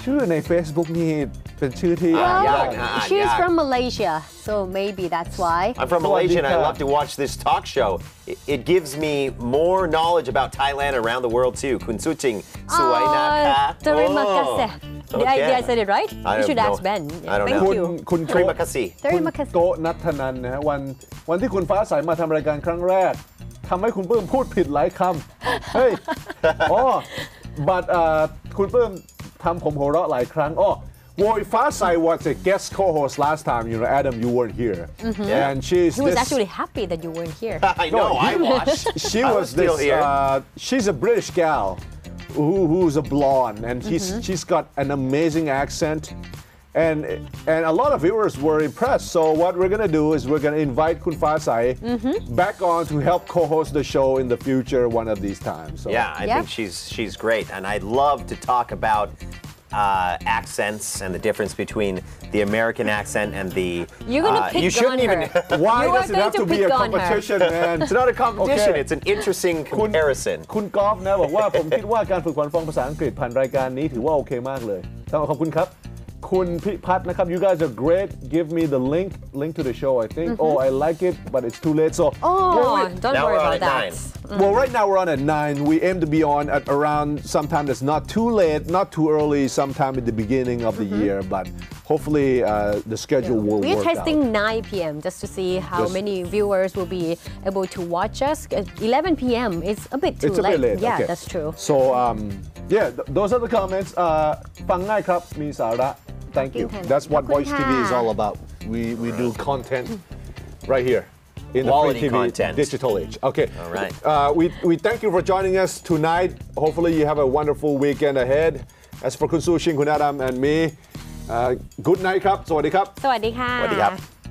[SPEAKER 1] ชื่อใน Facebook นี่เป็นชื่อที่
[SPEAKER 2] อ่า
[SPEAKER 1] อ่าน
[SPEAKER 2] ยาก
[SPEAKER 1] ยาก
[SPEAKER 2] นะ อ่าน
[SPEAKER 3] she's
[SPEAKER 2] ยาก
[SPEAKER 3] from Malaysia so maybe that's why
[SPEAKER 2] I'm from Malaysia and I
[SPEAKER 1] Sawadee
[SPEAKER 2] love to watch this talk show. It, it gives me more knowledge about Thailand around the world too. Kun Suching, Suai Naka.
[SPEAKER 3] Uh, terima kasih did, I, did I say it right
[SPEAKER 2] I
[SPEAKER 3] you
[SPEAKER 2] don't
[SPEAKER 3] should ask
[SPEAKER 2] know.
[SPEAKER 3] Ben
[SPEAKER 2] I don't
[SPEAKER 3] thank
[SPEAKER 2] know.
[SPEAKER 1] คุณ
[SPEAKER 3] you
[SPEAKER 1] คุณ
[SPEAKER 2] Terima
[SPEAKER 1] โก
[SPEAKER 2] kasih.
[SPEAKER 1] คุ
[SPEAKER 3] terima
[SPEAKER 1] ณ
[SPEAKER 3] kasih
[SPEAKER 1] โกนัทธนันนะฮะวันวันที่คุณฟ้าใสมาทำรายการครั้งแรกทำให้คุณปื้มพูดผิดหลายคำเฮ้ยอ๋อบัตคุณปื้ม ทำผมหัวเราะหลายครั้งอ๋อ Well, Fasai was a guest co-host last time. You know, Adam, you weren't here, and she's
[SPEAKER 3] he was
[SPEAKER 1] this-
[SPEAKER 3] actually happy that you weren't here
[SPEAKER 2] I know, I watched.
[SPEAKER 1] she
[SPEAKER 2] I
[SPEAKER 1] was,
[SPEAKER 2] was still
[SPEAKER 1] this.
[SPEAKER 2] here.
[SPEAKER 1] Uh, she's a British gal who, who's a blonde, and she's she's got an amazing accent. And, and a lot of viewers were impressed. So what we're gonna do is we're gonna invite Kun Fa Sai back on to help co-host the show in the future one of these times. So
[SPEAKER 2] Yeah, I
[SPEAKER 3] Yep.
[SPEAKER 2] think she's she's great, and I'd love to talk about uh, accents and the difference between the American accent and the.
[SPEAKER 3] You're gonna
[SPEAKER 2] uh,
[SPEAKER 3] pick
[SPEAKER 2] you shouldn't
[SPEAKER 3] on
[SPEAKER 2] even.
[SPEAKER 3] her.
[SPEAKER 1] why
[SPEAKER 3] You are
[SPEAKER 1] does it
[SPEAKER 3] going
[SPEAKER 1] have
[SPEAKER 3] to
[SPEAKER 1] to be a
[SPEAKER 3] pick on her.
[SPEAKER 1] competition, man?
[SPEAKER 2] it's not a competition.
[SPEAKER 1] Okay.
[SPEAKER 2] It's an interesting
[SPEAKER 1] คุณ
[SPEAKER 2] comparison.
[SPEAKER 1] คุณกอล์ฟนะบอกว่า ผมคิดว่าการฝึกฝนฟังภาษาอังกฤษผ่านรายการนี้ถือว่าโอเคมากเลยต้องขอบคุณครับ คุณพิพัฒน์นะครับ you guys are great give me the link link to the show I think oh I like it but it's too late so
[SPEAKER 3] Oh,
[SPEAKER 1] Well,
[SPEAKER 3] don't
[SPEAKER 2] Now
[SPEAKER 3] worry
[SPEAKER 2] we're on
[SPEAKER 3] about
[SPEAKER 2] at
[SPEAKER 3] that.
[SPEAKER 2] nine.
[SPEAKER 1] Well, right now we're on at 9. We aim to be on at around sometime that's not too late, not too early, sometime at the beginning of the year. But hopefully uh, the schedule will
[SPEAKER 3] We're
[SPEAKER 1] work
[SPEAKER 3] testing
[SPEAKER 1] out.
[SPEAKER 3] 9 p.m. just to see how
[SPEAKER 1] Just-
[SPEAKER 3] many viewers will be able to watch us. Uh, 11 p.m. is a bit too
[SPEAKER 1] It's a
[SPEAKER 3] late.
[SPEAKER 1] bit late.
[SPEAKER 3] Yeah,
[SPEAKER 1] okay.
[SPEAKER 3] that's true.
[SPEAKER 1] So um, yeah, th- those are the comments. Uh, ฟังง่ายครับมีสาระ thank you that's what Voice TV is all about we we do content right here in
[SPEAKER 2] Quality
[SPEAKER 1] the free TV
[SPEAKER 2] content.
[SPEAKER 1] digital age. Okay.
[SPEAKER 2] All right.
[SPEAKER 1] Uh, we, we thank you for joining us tonight. Hopefully, you have a wonderful weekend ahead. As for Kunsu Shin, Kunadam and me, uh, good night, ครับ สวัสดีครับ
[SPEAKER 3] สวัสดีค่ะ
[SPEAKER 2] สวัสดีครับ